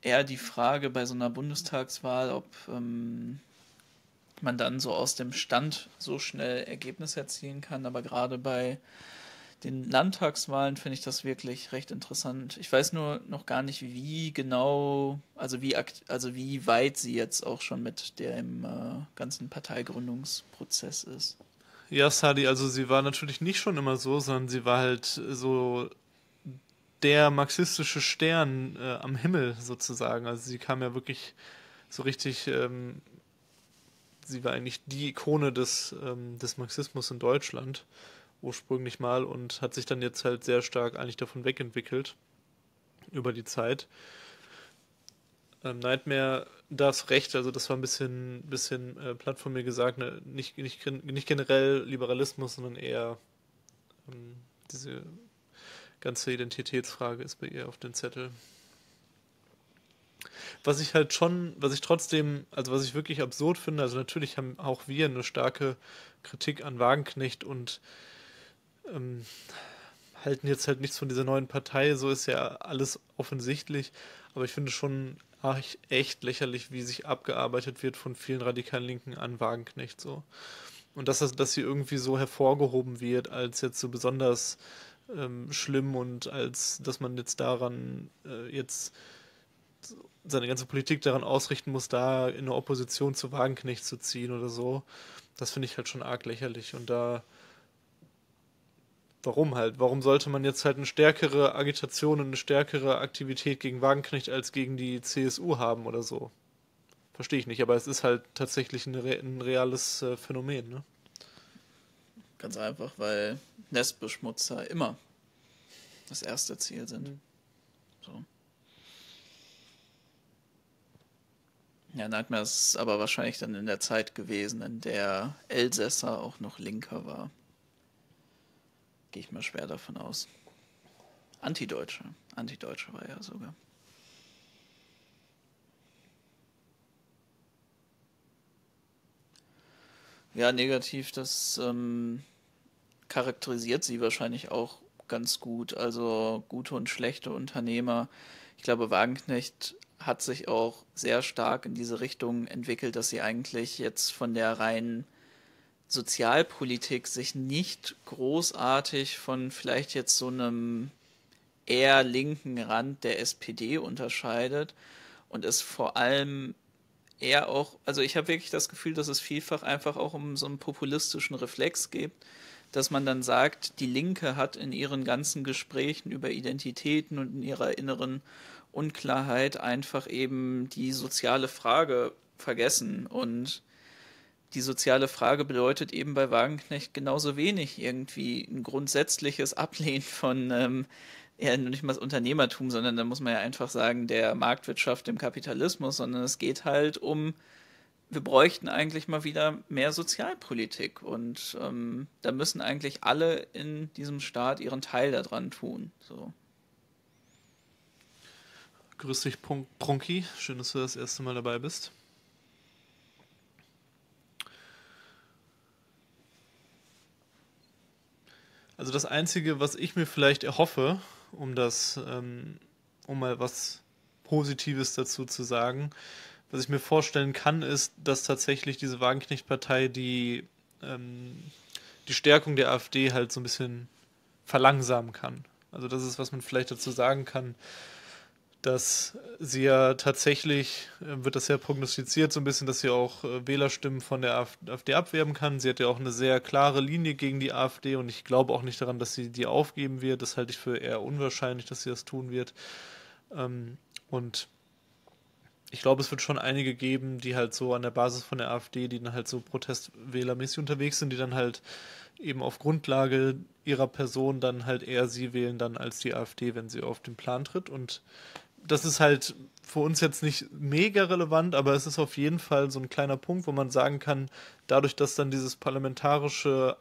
eher die Frage bei so einer Bundestagswahl, ob ähm, man dann so aus dem Stand so schnell Ergebnisse erzielen kann. Aber gerade bei den Landtagswahlen finde ich das wirklich recht interessant. Ich weiß nur noch gar nicht, wie genau, also wie also wie weit sie jetzt auch schon mit dem äh, ganzen Parteigründungsprozess ist. Ja, Sadi, also sie war natürlich nicht schon immer so, sondern sie war halt so der marxistische Stern äh, am Himmel sozusagen. Also sie kam ja wirklich so richtig, ähm, sie war eigentlich die Ikone des, ähm, des Marxismus in Deutschland ursprünglich mal und hat sich dann jetzt halt sehr stark eigentlich davon wegentwickelt über die Zeit. Ähm, Nightmare das recht, also das war ein bisschen, bisschen äh, platt von mir gesagt, ne? nicht, nicht, nicht generell Liberalismus, sondern eher ähm, diese ganze Identitätsfrage ist bei ihr auf den Zettel. Was ich halt schon, was ich trotzdem, also was ich wirklich absurd finde, also natürlich haben auch wir eine starke Kritik an Wagenknecht und ähm, halten jetzt halt nichts von dieser neuen Partei, so ist ja alles offensichtlich. Aber ich finde schon echt lächerlich, wie sich abgearbeitet wird von vielen radikalen Linken an Wagenknecht so. Und dass, dass sie irgendwie so hervorgehoben wird als jetzt so besonders ähm, schlimm und als dass man jetzt daran äh, jetzt seine ganze Politik daran ausrichten muss, da in eine Opposition zu Wagenknecht zu ziehen oder so. Das finde ich halt schon arg lächerlich. Und da warum halt? Warum sollte man jetzt halt eine stärkere Agitation und eine stärkere Aktivität gegen Wagenknecht als gegen die CSU haben oder so? Verstehe ich nicht, aber es ist halt tatsächlich ein, ein reales äh, Phänomen, ne? Ganz einfach, weil Nestbeschmutzer immer das erste Ziel sind. Mhm. So. Ja, Nightmare ist aber wahrscheinlich dann in der Zeit gewesen, in der Elsässer auch noch Linker war. Gehe ich mal schwer davon aus. Antideutsche. Antideutsche war er sogar. Ja, negativ, das ähm, charakterisiert sie wahrscheinlich auch ganz gut. Also gute und schlechte Unternehmer. Ich glaube, Wagenknecht hat sich auch sehr stark in diese Richtung entwickelt, dass sie eigentlich jetzt von der reinen Sozialpolitik sich nicht großartig von vielleicht jetzt so einem eher linken Rand der SPD unterscheidet und es vor allem eher auch, also ich habe wirklich das Gefühl, dass es vielfach einfach auch um so einen populistischen Reflex geht, dass man dann sagt, die Linke hat in ihren ganzen Gesprächen über Identitäten und in ihrer inneren Unklarheit einfach eben die soziale Frage vergessen und die soziale Frage bedeutet eben bei Wagenknecht genauso wenig irgendwie ein grundsätzliches Ablehnen von ähm, ja nicht mal das Unternehmertum, sondern da muss man ja einfach sagen, der Marktwirtschaft, dem Kapitalismus, sondern es geht halt um, wir bräuchten eigentlich mal wieder mehr Sozialpolitik und ähm, da müssen eigentlich alle in diesem Staat ihren Teil daran tun. So. Grüß dich, Pronki. Schön, dass du das erste Mal dabei bist. Also das Einzige, was ich mir vielleicht erhoffe, um das, ähm, um mal was Positives dazu zu sagen, was ich mir vorstellen kann, ist, dass tatsächlich diese Wagenknecht-Partei die, ähm, die Stärkung der AfD halt so ein bisschen verlangsamen kann. Also das ist, was man vielleicht dazu sagen kann dass sie ja tatsächlich, äh, wird das ja prognostiziert, so ein bisschen, dass sie auch äh, Wählerstimmen von der AfD abwerben kann. Sie hat ja auch eine sehr klare Linie gegen die AfD und ich glaube auch nicht daran, dass sie die aufgeben wird. Das halte ich für eher unwahrscheinlich, dass sie das tun wird. Ähm, und ich glaube, es wird schon einige geben, die halt so an der Basis von der AfD, die dann halt so protestwählermäßig unterwegs sind, die dann halt eben auf Grundlage ihrer Person dann halt eher sie wählen dann als die AfD, wenn sie auf den Plan tritt. Und das ist halt für uns jetzt nicht mega relevant, aber es ist auf jeden Fall so ein kleiner Punkt, wo man sagen kann, dadurch, dass dann dieses parlamentarische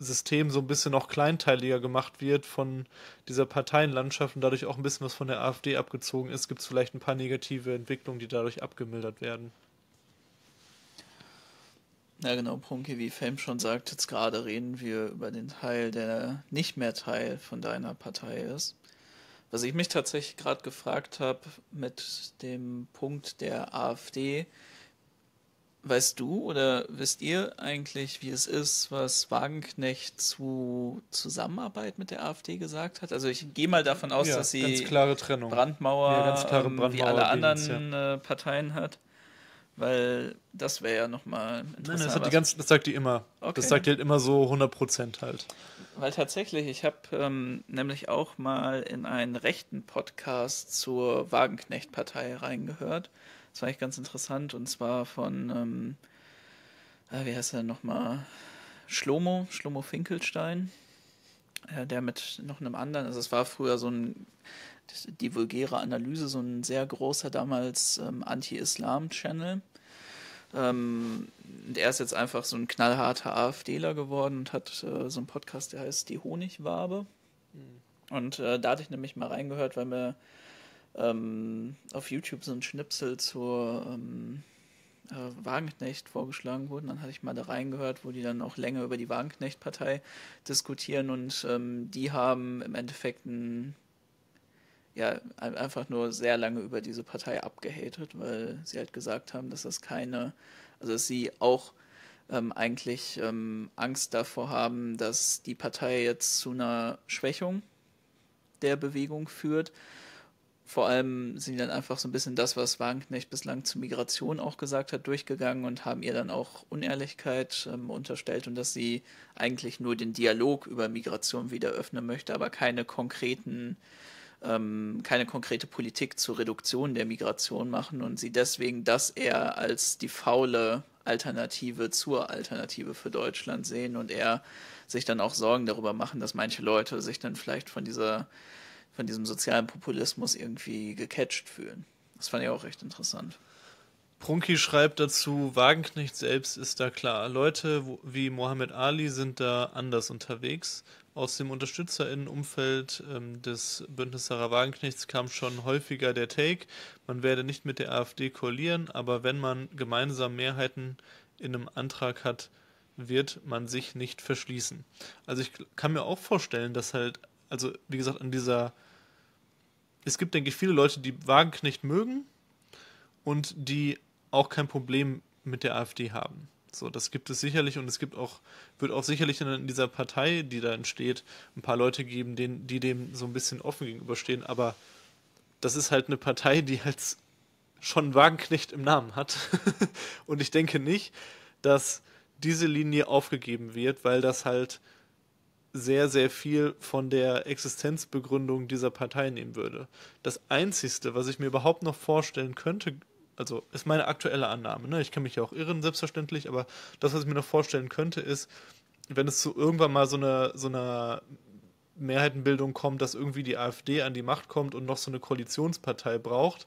System so ein bisschen noch kleinteiliger gemacht wird von dieser Parteienlandschaft und dadurch auch ein bisschen was von der AfD abgezogen ist, gibt es vielleicht ein paar negative Entwicklungen, die dadurch abgemildert werden. Ja, genau, Prunke, wie Fame schon sagt, jetzt gerade reden wir über den Teil, der nicht mehr Teil von deiner Partei ist. Was ich mich tatsächlich gerade gefragt habe mit dem Punkt der AfD, weißt du oder wisst ihr eigentlich, wie es ist, was Wagenknecht zu Zusammenarbeit mit der AfD gesagt hat? Also ich gehe mal davon aus, ja, dass sie ganz klare Trennung. Brandmauer, ja, ganz klare Brandmauer wie alle anderen ja. Äh, Parteien hat. Weil das wäre ja nochmal interessant. Nein, das, hat die ganz, das sagt die immer. Okay. Das sagt die halt immer so 100% halt. Weil tatsächlich, ich habe ähm, nämlich auch mal in einen rechten Podcast zur Wagenknecht-Partei reingehört. Das war echt ganz interessant und zwar von, ähm, äh, wie heißt er nochmal? Schlomo, Schlomo Finkelstein. Äh, der mit noch einem anderen, also es war früher so ein die vulgäre Analyse, so ein sehr großer damals ähm, Anti-Islam-Channel. Ähm, er ist jetzt einfach so ein knallharter AfDler geworden und hat äh, so einen Podcast, der heißt Die Honigwabe. Mhm. Und äh, da hatte ich nämlich mal reingehört, weil mir ähm, auf YouTube so ein Schnipsel zur ähm, äh, Wagenknecht vorgeschlagen wurden. Dann hatte ich mal da reingehört, wo die dann auch länger über die Wagenknecht-Partei diskutieren und ähm, die haben im Endeffekt ein, ja, einfach nur sehr lange über diese Partei abgehatet, weil sie halt gesagt haben, dass das keine, also dass sie auch ähm, eigentlich ähm, Angst davor haben, dass die Partei jetzt zu einer Schwächung der Bewegung führt. Vor allem sind dann einfach so ein bisschen das, was Wagenknecht bislang zu Migration auch gesagt hat, durchgegangen und haben ihr dann auch Unehrlichkeit ähm, unterstellt und dass sie eigentlich nur den Dialog über Migration wieder öffnen möchte, aber keine konkreten ähm, keine konkrete Politik zur Reduktion der Migration machen und sie deswegen das eher als die faule Alternative zur Alternative für Deutschland sehen und eher sich dann auch Sorgen darüber machen, dass manche Leute sich dann vielleicht von dieser von diesem sozialen Populismus irgendwie gecatcht fühlen. Das fand ich auch recht interessant. Prunki schreibt dazu, Wagenknecht selbst ist da klar. Leute wie Mohammed Ali sind da anders unterwegs. Aus dem Unterstützerinnenumfeld ähm, des Bündnis Sarah Wagenknechts kam schon häufiger der Take, man werde nicht mit der AfD koalieren, aber wenn man gemeinsam Mehrheiten in einem Antrag hat, wird man sich nicht verschließen. Also ich kann mir auch vorstellen, dass halt, also wie gesagt, an dieser es gibt, denke ich, viele Leute, die Wagenknecht mögen und die auch kein Problem mit der AfD haben. So, das gibt es sicherlich und es gibt auch, wird auch sicherlich in dieser Partei, die da entsteht, ein paar Leute geben, denen, die dem so ein bisschen offen gegenüberstehen, aber das ist halt eine Partei, die halt schon Wagenknecht im Namen hat. und ich denke nicht, dass diese Linie aufgegeben wird, weil das halt sehr, sehr viel von der Existenzbegründung dieser Partei nehmen würde. Das Einzige, was ich mir überhaupt noch vorstellen könnte, also ist meine aktuelle Annahme, ne? ich kann mich ja auch irren, selbstverständlich, aber das, was ich mir noch vorstellen könnte, ist, wenn es zu irgendwann mal so einer so eine Mehrheitenbildung kommt, dass irgendwie die AfD an die Macht kommt und noch so eine Koalitionspartei braucht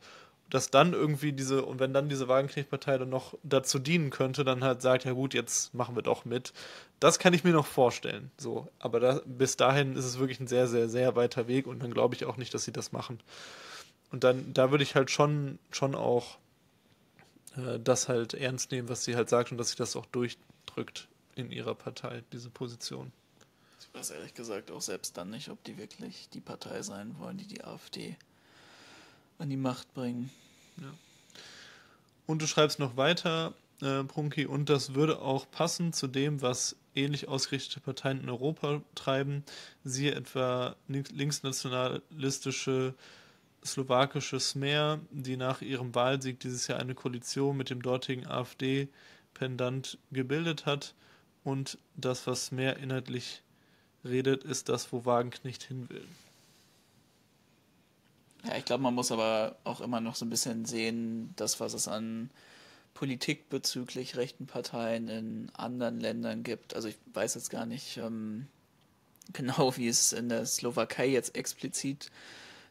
dass dann irgendwie diese, und wenn dann diese Wagenknechtpartei dann noch dazu dienen könnte, dann halt sagt, ja gut, jetzt machen wir doch mit. Das kann ich mir noch vorstellen. So, aber da, bis dahin ist es wirklich ein sehr, sehr, sehr weiter Weg und dann glaube ich auch nicht, dass sie das machen. Und dann, da würde ich halt schon, schon auch äh, das halt ernst nehmen, was sie halt sagt und dass sie das auch durchdrückt in ihrer Partei, diese Position. Ich weiß ehrlich gesagt auch selbst dann nicht, ob die wirklich die Partei sein wollen, die die AfD an die Macht bringen. Ja. Und du schreibst noch weiter, äh, Prunki, und das würde auch passen zu dem, was ähnlich ausgerichtete Parteien in Europa treiben, siehe etwa linksnationalistische slowakische Smer, die nach ihrem Wahlsieg dieses Jahr eine Koalition mit dem dortigen AfD-Pendant gebildet hat. Und das, was mehr inhaltlich redet, ist das, wo Wagenknecht hin will. Ja, ich glaube, man muss aber auch immer noch so ein bisschen sehen, das, was es an Politik bezüglich rechten Parteien in anderen Ländern gibt. Also ich weiß jetzt gar nicht ähm, genau, wie es in der Slowakei jetzt explizit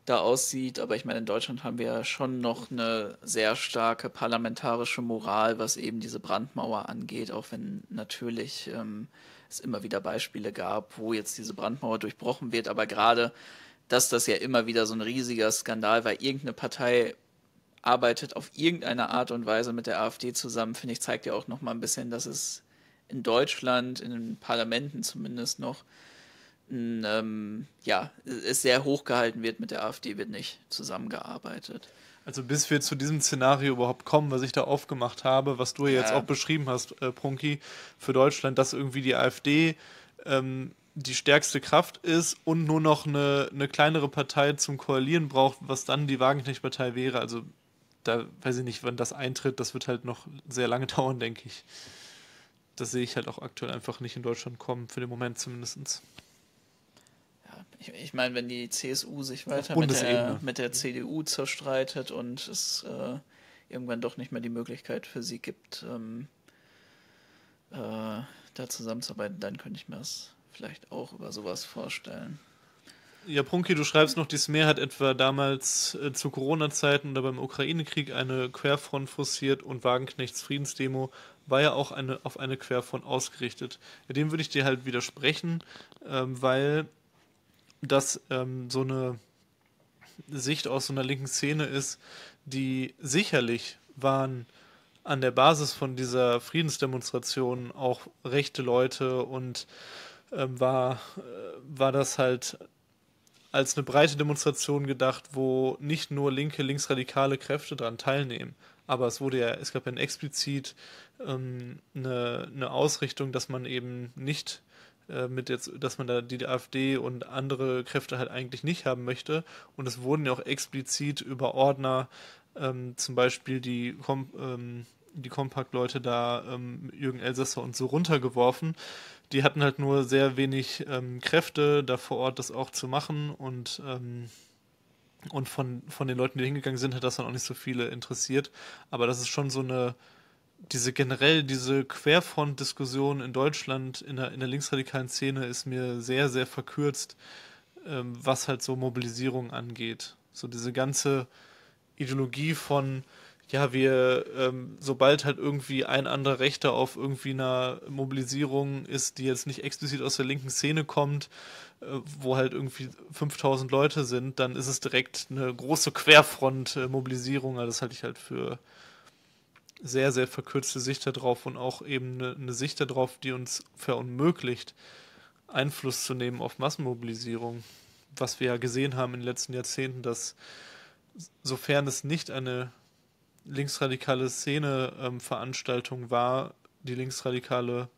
da aussieht, aber ich meine, in Deutschland haben wir ja schon noch eine sehr starke parlamentarische Moral, was eben diese Brandmauer angeht, auch wenn natürlich ähm, es immer wieder Beispiele gab, wo jetzt diese Brandmauer durchbrochen wird, aber gerade dass das ja immer wieder so ein riesiger Skandal war. Irgendeine Partei arbeitet auf irgendeine Art und Weise mit der AfD zusammen, finde ich, zeigt ja auch noch mal ein bisschen, dass es in Deutschland, in den Parlamenten zumindest noch, ähm, ja, es sehr hoch gehalten wird, mit der AfD wird nicht zusammengearbeitet. Also bis wir zu diesem Szenario überhaupt kommen, was ich da aufgemacht habe, was du ja. jetzt auch beschrieben hast, äh, Prunki, für Deutschland, dass irgendwie die AfD ähm, die stärkste Kraft ist und nur noch eine, eine kleinere Partei zum Koalieren braucht, was dann die Wagenknecht-Partei wäre. Also da weiß ich nicht, wann das eintritt. Das wird halt noch sehr lange dauern, denke ich. Das sehe ich halt auch aktuell einfach nicht in Deutschland kommen, für den Moment zumindest. Ich, ich meine, wenn die CSU sich weiter mit der, mit der CDU zerstreitet und es äh, irgendwann doch nicht mehr die Möglichkeit für sie gibt, ähm, äh, da zusammenzuarbeiten, dann könnte ich mir das vielleicht auch über sowas vorstellen. Ja, Prunki, du schreibst noch, die Smer hat etwa damals äh, zu Corona-Zeiten oder beim Ukraine-Krieg eine Querfront forciert und Wagenknechts Friedensdemo war ja auch eine, auf eine Querfront ausgerichtet. Dem würde ich dir halt widersprechen, ähm, weil das ähm, so eine Sicht aus so einer linken Szene ist, die sicherlich waren an der Basis von dieser Friedensdemonstration auch rechte Leute und äh, war, äh, war das halt als eine breite Demonstration gedacht, wo nicht nur linke, linksradikale Kräfte daran teilnehmen. Aber es wurde ja, es gab ja explizit ähm, eine, eine Ausrichtung, dass man eben nicht äh, mit jetzt, dass man da die AfD und andere Kräfte halt eigentlich nicht haben möchte. Und es wurden ja auch explizit über Ordner ähm, zum Beispiel die, Kom ähm, die Kompakt-Leute da, ähm, Jürgen Elsasser und so runtergeworfen. Die hatten halt nur sehr wenig ähm, Kräfte, da vor Ort das auch zu machen und ähm, und von, von den Leuten, die hingegangen sind, hat das dann auch nicht so viele interessiert. Aber das ist schon so eine, diese generell, diese Querfront-Diskussion in Deutschland in der, in der linksradikalen Szene ist mir sehr, sehr verkürzt, ähm, was halt so Mobilisierung angeht. So diese ganze Ideologie von, ja, wir, ähm, sobald halt irgendwie ein anderer Rechter auf irgendwie einer Mobilisierung ist, die jetzt nicht explizit aus der linken Szene kommt, äh, wo halt irgendwie 5000 Leute sind, dann ist es direkt eine große Querfront-Mobilisierung. Also das halte ich halt für sehr, sehr verkürzte Sicht darauf und auch eben eine, eine Sicht darauf, die uns verunmöglicht, Einfluss zu nehmen auf Massenmobilisierung. Was wir ja gesehen haben in den letzten Jahrzehnten, dass sofern es nicht eine linksradikale Szene-Veranstaltung ähm, war, die linksradikale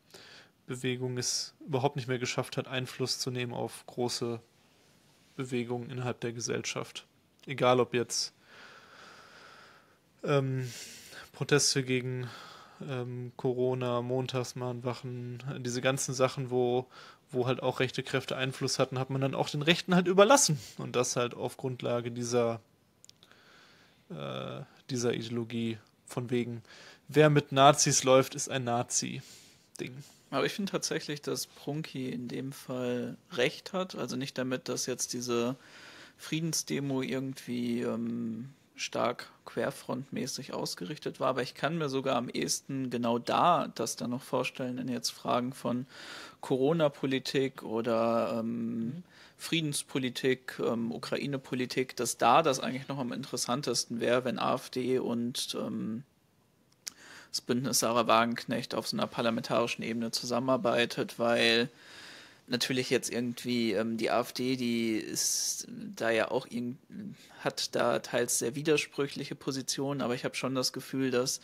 Bewegung es überhaupt nicht mehr geschafft hat, Einfluss zu nehmen auf große Bewegungen innerhalb der Gesellschaft. Egal ob jetzt ähm, Proteste gegen ähm, Corona, Montagsmahnwachen, diese ganzen Sachen, wo, wo halt auch rechte Kräfte Einfluss hatten, hat man dann auch den Rechten halt überlassen. Und das halt auf Grundlage dieser, äh, dieser Ideologie von wegen, wer mit Nazis läuft, ist ein Nazi-Ding. Aber ich finde tatsächlich, dass Prunki in dem Fall recht hat. Also nicht damit, dass jetzt diese Friedensdemo irgendwie ähm, stark querfrontmäßig ausgerichtet war, aber ich kann mir sogar am ehesten genau da das dann noch vorstellen, wenn jetzt Fragen von Corona-Politik oder ähm, Friedenspolitik, ähm, Ukraine-Politik, dass da das eigentlich noch am interessantesten wäre, wenn AfD und ähm, das Bündnis Sarah Wagenknecht auf so einer parlamentarischen Ebene zusammenarbeitet, weil natürlich jetzt irgendwie ähm, die AfD, die ist da ja auch hat da teils sehr widersprüchliche Positionen, aber ich habe schon das Gefühl, dass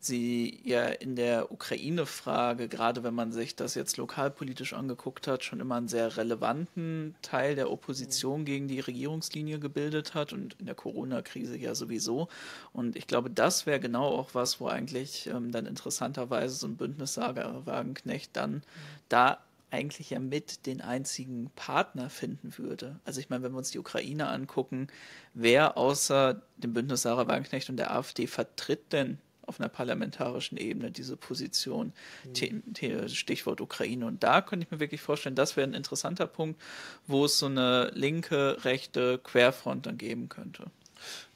sie ja in der Ukraine-Frage, gerade wenn man sich das jetzt lokalpolitisch angeguckt hat, schon immer einen sehr relevanten Teil der Opposition gegen die Regierungslinie gebildet hat und in der Corona-Krise ja sowieso. Und ich glaube, das wäre genau auch was, wo eigentlich ähm, dann interessanterweise so ein Bündnissager Wagenknecht dann da eigentlich ja mit den einzigen Partner finden würde. Also ich meine, wenn wir uns die Ukraine angucken, wer außer dem Bündnis Sarah Wagenknecht und der AfD vertritt denn auf einer parlamentarischen Ebene diese Position? Mhm. Stichwort Ukraine. Und da könnte ich mir wirklich vorstellen, das wäre ein interessanter Punkt, wo es so eine linke, rechte Querfront dann geben könnte.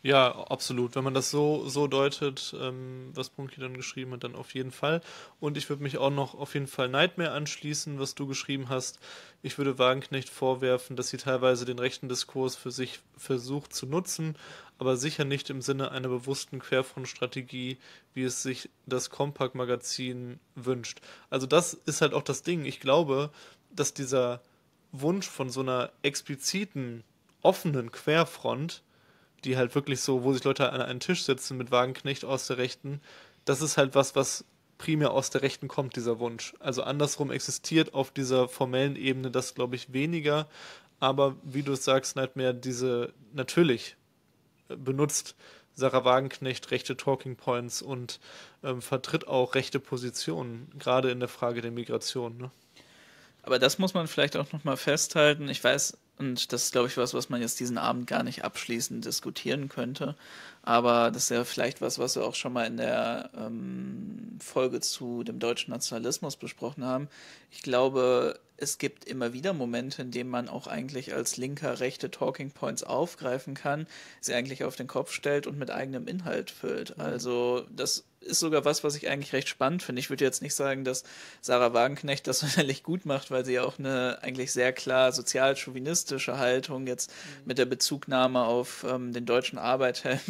Ja, absolut. Wenn man das so, so deutet, ähm, was Punky dann geschrieben hat, dann auf jeden Fall. Und ich würde mich auch noch auf jeden Fall Nightmare anschließen, was du geschrieben hast. Ich würde Wagenknecht vorwerfen, dass sie teilweise den rechten Diskurs für sich versucht zu nutzen, aber sicher nicht im Sinne einer bewussten Querfrontstrategie, wie es sich das Compact-Magazin wünscht. Also das ist halt auch das Ding. Ich glaube, dass dieser Wunsch von so einer expliziten, offenen Querfront die halt wirklich so, wo sich Leute an einen Tisch sitzen mit Wagenknecht aus der Rechten, das ist halt was, was primär aus der Rechten kommt, dieser Wunsch. Also andersrum existiert auf dieser formellen Ebene das, glaube ich, weniger. Aber wie du es sagst, Nightmare, diese natürlich benutzt Sarah Wagenknecht rechte Talking Points und ähm, vertritt auch rechte Positionen, gerade in der Frage der Migration. Ne? Aber das muss man vielleicht auch nochmal festhalten. Ich weiß, und das ist, glaube ich, was, was man jetzt diesen Abend gar nicht abschließend diskutieren könnte. Aber das ist ja vielleicht was, was wir auch schon mal in der ähm, Folge zu dem deutschen Nationalismus besprochen haben. Ich glaube, es gibt immer wieder Momente, in denen man auch eigentlich als linker rechte Talking Points aufgreifen kann, sie eigentlich auf den Kopf stellt und mit eigenem Inhalt füllt. Also das ist sogar was, was ich eigentlich recht spannend finde. Ich würde jetzt nicht sagen, dass Sarah Wagenknecht das sonderlich gut macht, weil sie ja auch eine eigentlich sehr klar sozial-chauvinistische Haltung jetzt mhm. mit der Bezugnahme auf ähm, den deutschen Arbeiter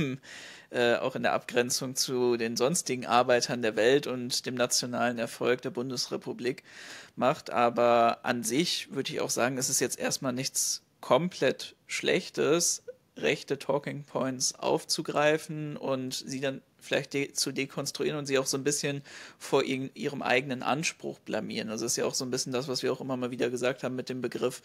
äh, auch in der Abgrenzung zu den sonstigen Arbeitern der Welt und dem nationalen Erfolg der Bundesrepublik macht. Aber an sich würde ich auch sagen, es ist jetzt erstmal nichts komplett Schlechtes, rechte Talking Points aufzugreifen und sie dann vielleicht de zu dekonstruieren und sie auch so ein bisschen vor ihrem eigenen Anspruch blamieren. Also das ist ja auch so ein bisschen das, was wir auch immer mal wieder gesagt haben mit dem Begriff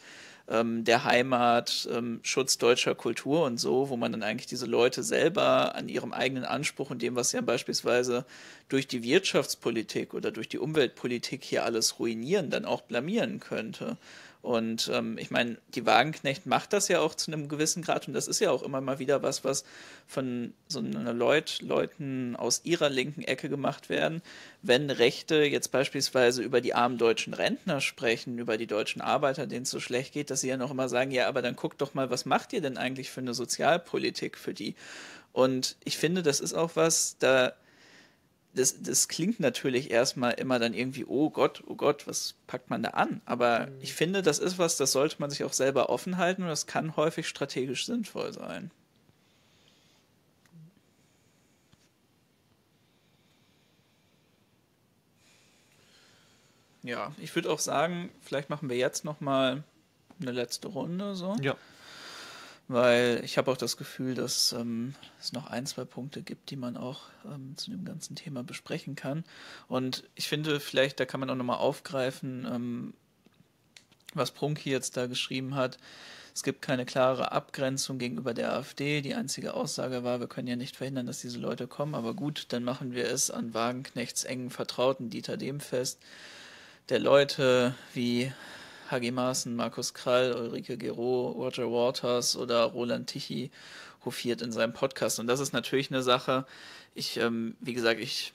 ähm, der Heimat, ähm, Schutz deutscher Kultur und so, wo man dann eigentlich diese Leute selber an ihrem eigenen Anspruch und dem, was sie ja beispielsweise durch die Wirtschaftspolitik oder durch die Umweltpolitik hier alles ruinieren, dann auch blamieren könnte. Und ähm, ich meine, die Wagenknecht macht das ja auch zu einem gewissen Grad und das ist ja auch immer mal wieder was, was von so einer Leut, Leuten aus ihrer linken Ecke gemacht werden. Wenn Rechte jetzt beispielsweise über die armen deutschen Rentner sprechen, über die deutschen Arbeiter, denen es so schlecht geht, dass sie ja noch immer sagen, ja, aber dann guckt doch mal, was macht ihr denn eigentlich für eine Sozialpolitik für die? Und ich finde, das ist auch was, da das, das klingt natürlich erstmal immer dann irgendwie, oh Gott, oh Gott, was packt man da an? Aber mhm. ich finde, das ist was, das sollte man sich auch selber offen halten und das kann häufig strategisch sinnvoll sein. Ja, ich würde auch sagen, vielleicht machen wir jetzt noch mal eine letzte Runde so. Ja weil ich habe auch das Gefühl, dass ähm, es noch ein, zwei Punkte gibt, die man auch ähm, zu dem ganzen Thema besprechen kann. Und ich finde, vielleicht, da kann man auch nochmal aufgreifen, ähm, was Prunki jetzt da geschrieben hat. Es gibt keine klare Abgrenzung gegenüber der AfD. Die einzige Aussage war, wir können ja nicht verhindern, dass diese Leute kommen, aber gut, dann machen wir es an Wagenknechts engen Vertrauten Dieter Dehm fest, der Leute wie Hagi Maaßen, Markus Krall, Ulrike Gero, Roger Waters oder Roland Tichy hofiert in seinem Podcast. Und das ist natürlich eine Sache, ich, ähm, wie gesagt, ich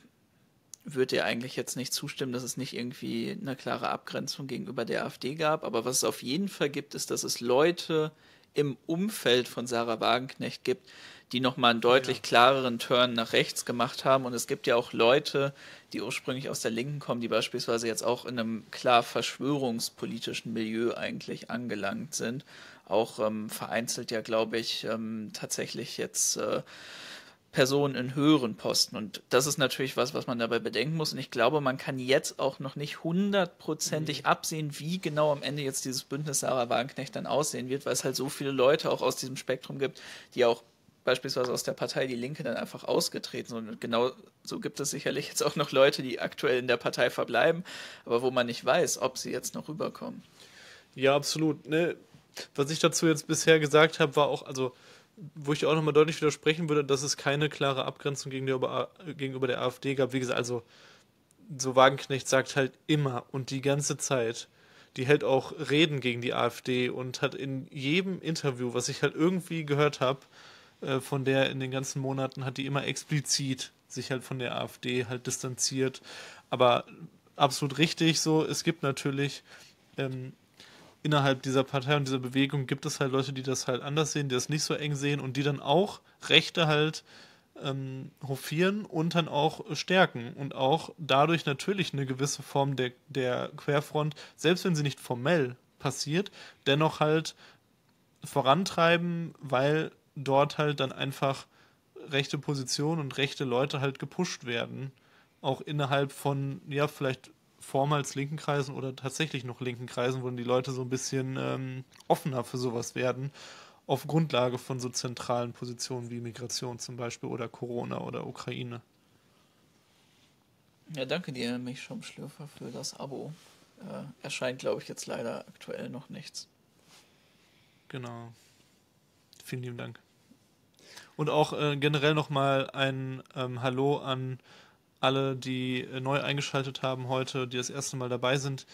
würde dir eigentlich jetzt nicht zustimmen, dass es nicht irgendwie eine klare Abgrenzung gegenüber der AfD gab. Aber was es auf jeden Fall gibt, ist, dass es Leute im Umfeld von Sarah Wagenknecht gibt, die nochmal einen deutlich ja. klareren Turn nach rechts gemacht haben. Und es gibt ja auch Leute, die ursprünglich aus der Linken kommen, die beispielsweise jetzt auch in einem klar verschwörungspolitischen Milieu eigentlich angelangt sind. Auch ähm, vereinzelt ja, glaube ich, ähm, tatsächlich jetzt äh, Personen in höheren Posten. Und das ist natürlich was, was man dabei bedenken muss. Und ich glaube, man kann jetzt auch noch nicht hundertprozentig mhm. absehen, wie genau am Ende jetzt dieses Bündnis Sarah Wagenknecht dann aussehen wird, weil es halt so viele Leute auch aus diesem Spektrum gibt, die auch beispielsweise aus der Partei Die Linke dann einfach ausgetreten sind. Und genau so gibt es sicherlich jetzt auch noch Leute, die aktuell in der Partei verbleiben, aber wo man nicht weiß, ob sie jetzt noch rüberkommen. Ja, absolut. Ne? Was ich dazu jetzt bisher gesagt habe, war auch, also wo ich auch nochmal deutlich widersprechen würde, dass es keine klare Abgrenzung gegenüber, gegenüber der AfD gab. Wie gesagt, also so Wagenknecht sagt halt immer und die ganze Zeit, die hält auch Reden gegen die AfD und hat in jedem Interview, was ich halt irgendwie gehört habe, äh, von der in den ganzen Monaten hat die immer explizit sich halt von der AfD halt distanziert. Aber absolut richtig so, es gibt natürlich ähm, innerhalb dieser Partei und dieser Bewegung gibt es halt Leute, die das halt anders sehen, die das nicht so eng sehen und die dann auch Rechte halt ähm, hofieren und dann auch stärken und auch dadurch natürlich eine gewisse Form der, der Querfront, selbst wenn sie nicht formell passiert, dennoch halt vorantreiben, weil dort halt dann einfach rechte Positionen und rechte Leute halt gepusht werden. Auch innerhalb von, ja, vielleicht vormals linken Kreisen oder tatsächlich noch linken Kreisen, wo die Leute so ein bisschen ähm, offener für sowas werden, auf Grundlage von so zentralen Positionen wie Migration zum Beispiel oder Corona oder Ukraine. Ja, danke dir, mich schon Schlürfer, für das Abo. Äh, erscheint, glaube ich, jetzt leider aktuell noch nichts. Genau. Vielen lieben Dank. Und auch äh, generell nochmal ein ähm, Hallo an alle, die äh, neu eingeschaltet haben heute, die das erste Mal dabei sind.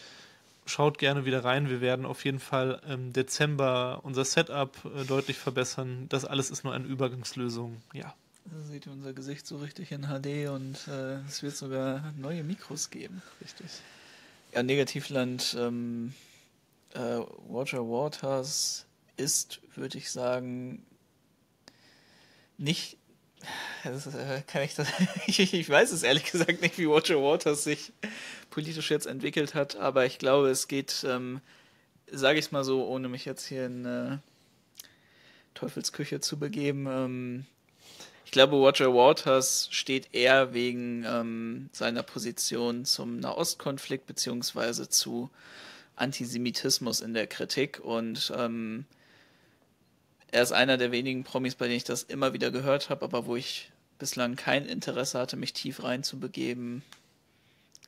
Schaut gerne wieder rein. Wir werden auf jeden Fall im Dezember unser Setup äh, deutlich verbessern. Das alles ist nur eine Übergangslösung. Ja. Da seht ihr unser Gesicht so richtig in HD und äh, es wird sogar neue Mikros geben. Richtig. Ja, Negativland, ähm, äh, Roger Waters ist, würde ich sagen, nicht Das äh, kann ich, das, ich, ich weiß es ehrlich gesagt nicht, wie Roger Waters sich politisch jetzt entwickelt hat, aber ich glaube, es geht, ähm, sage ich es mal so, ohne mich jetzt hier in äh, Teufelsküche zu begeben. Ähm, ich glaube, Roger Waters steht eher wegen ähm, seiner Position zum Nahostkonflikt beziehungsweise zu Antisemitismus in der Kritik und ähm, er ist einer der wenigen Promis, bei denen ich das immer wieder gehört habe, aber wo ich bislang kein Interesse hatte, mich tief reinzubegeben.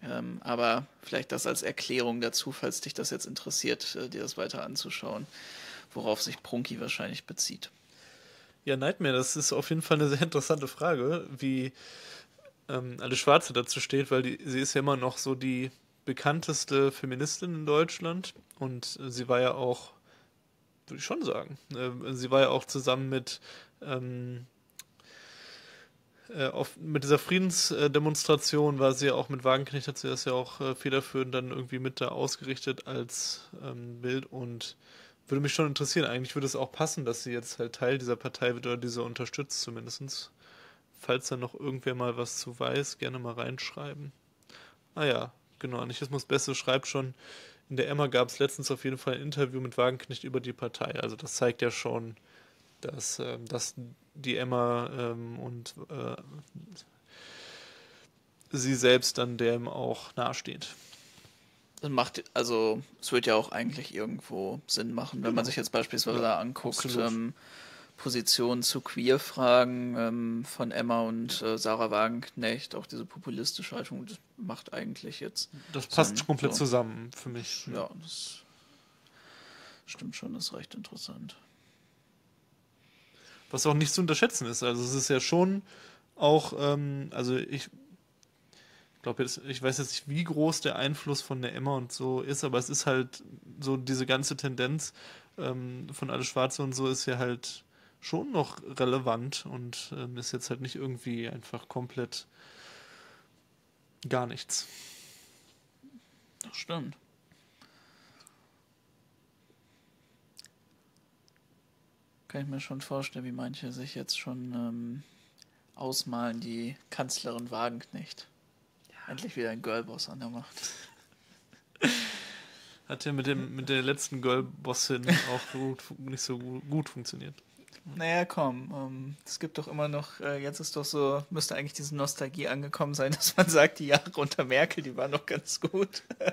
Ähm, aber vielleicht das als Erklärung dazu, falls dich das jetzt interessiert, äh, dir das weiter anzuschauen, worauf sich Prunky wahrscheinlich bezieht. Ja, Nightmare, das ist auf jeden Fall eine sehr interessante Frage, wie ähm, Alle Schwarze dazu steht, weil die, sie ist ja immer noch so die bekannteste Feministin in Deutschland und sie war ja auch würde ich schon sagen. Äh, sie war ja auch zusammen mit ähm, äh, auf, mit dieser Friedensdemonstration war sie ja auch mit Wagenknecht, hat sie das ja auch äh, federführend dann irgendwie mit da ausgerichtet als ähm, Bild und würde mich schon interessieren. Eigentlich würde es auch passen, dass sie jetzt halt Teil dieser Partei wird oder diese unterstützt zumindest. Falls da noch irgendwer mal was zu weiß, gerne mal reinschreiben. Ah ja, genau, Anarchismus Beste schreibt schon, in der Emma gab es letztens auf jeden Fall ein Interview mit Wagenknecht über die Partei. Also das zeigt ja schon, dass, äh, dass die Emma ähm, und äh, sie selbst dann dem auch nahesteht. Das macht, also es wird ja auch eigentlich irgendwo Sinn machen, wenn genau. man sich jetzt beispielsweise ja, anguckt, ähm, Position zu Queer-Fragen ähm, von Emma und äh, Sarah Wagenknecht, auch diese populistische Haltung, das macht eigentlich jetzt. Das passt Sinn, komplett so. zusammen für mich. Ja, das stimmt schon, das ist recht interessant. Was auch nicht zu unterschätzen ist. Also es ist ja schon auch, ähm, also ich glaube jetzt, ich weiß jetzt nicht, wie groß der Einfluss von der Emma und so ist, aber es ist halt so diese ganze Tendenz ähm, von Alle Schwarze und so ist ja halt schon noch relevant und ähm, ist jetzt halt nicht irgendwie einfach komplett gar nichts. Das stimmt. Kann ich mir schon vorstellen, wie manche sich jetzt schon ähm, ausmalen, die Kanzlerin Wagenknecht. Ja. Endlich wieder ein Girlboss an der Macht. Hat ja mit, dem, mit der letzten Girlbossin auch gut, nicht so gut funktioniert. Naja, komm, ähm, es gibt doch immer noch, äh, jetzt ist doch so, müsste eigentlich diese Nostalgie angekommen sein, dass man sagt, die Jahre unter Merkel, die waren noch ganz gut.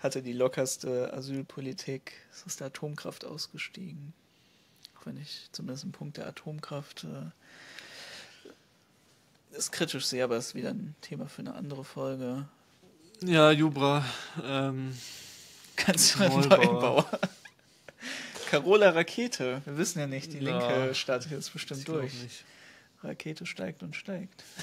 Hatte die lockerste Asylpolitik, ist aus der Atomkraft ausgestiegen. Auch wenn ich zumindest im Punkt der Atomkraft äh, ist kritisch sehe, aber ist wieder ein Thema für eine andere Folge. Ja, Jubra. Ähm, Kanzlerin Neubauer. Carola Rakete. Wir wissen ja nicht, die Linke ja, startet jetzt bestimmt durch. Rakete steigt und steigt.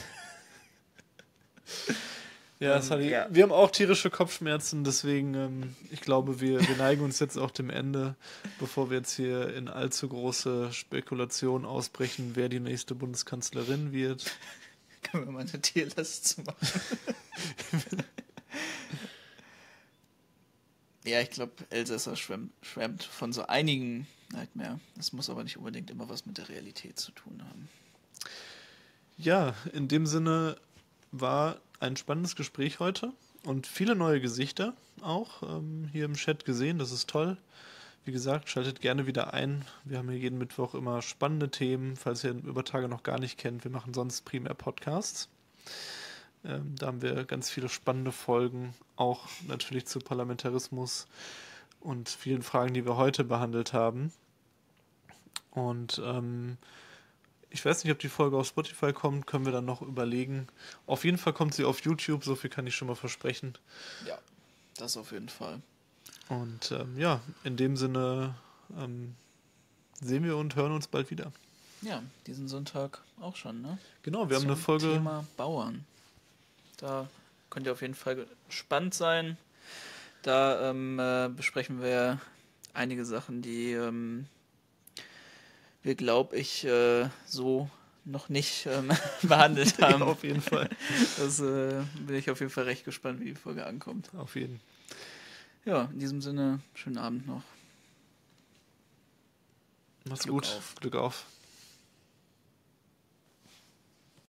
Ja, ähm, ja, wir haben auch tierische Kopfschmerzen, deswegen, ähm, ich glaube, wir, wir neigen uns jetzt auch dem Ende, bevor wir jetzt hier in allzu große Spekulationen ausbrechen, wer die nächste Bundeskanzlerin wird. Können wir mal eine Tierlist machen? Ja, ich glaube, Elsässer schwärmt, schwärmt von so einigen Nightmare. Das muss aber nicht unbedingt immer was mit der Realität zu tun haben. Ja, in dem Sinne war ein spannendes Gespräch heute und viele neue Gesichter auch ähm, hier im Chat gesehen. Das ist toll. Wie gesagt, schaltet gerne wieder ein. Wir haben hier jeden Mittwoch immer spannende Themen, falls ihr über Tage noch gar nicht kennt. Wir machen sonst primär Podcasts. Ähm, da haben wir ganz viele spannende Folgen, auch natürlich zu Parlamentarismus und vielen Fragen, die wir heute behandelt haben. Und ähm, ich weiß nicht, ob die Folge auf Spotify kommt, können wir dann noch überlegen. Auf jeden Fall kommt sie auf YouTube, so viel kann ich schon mal versprechen. Ja, das auf jeden Fall. Und ähm, ja, in dem Sinne ähm, sehen wir und hören uns bald wieder. Ja, diesen Sonntag auch schon, ne? Genau, wir Zum haben eine Folge. Thema Bauern. Da könnt ihr auf jeden Fall gespannt sein. Da ähm, äh, besprechen wir einige Sachen, die ähm, wir, glaube ich, äh, so noch nicht ähm, behandelt haben. Ja, auf jeden Fall. Das äh, bin ich auf jeden Fall recht gespannt, wie die Folge ankommt. Auf jeden. Ja, in diesem Sinne, schönen Abend noch. Macht's Glück gut. auf. Glück auf.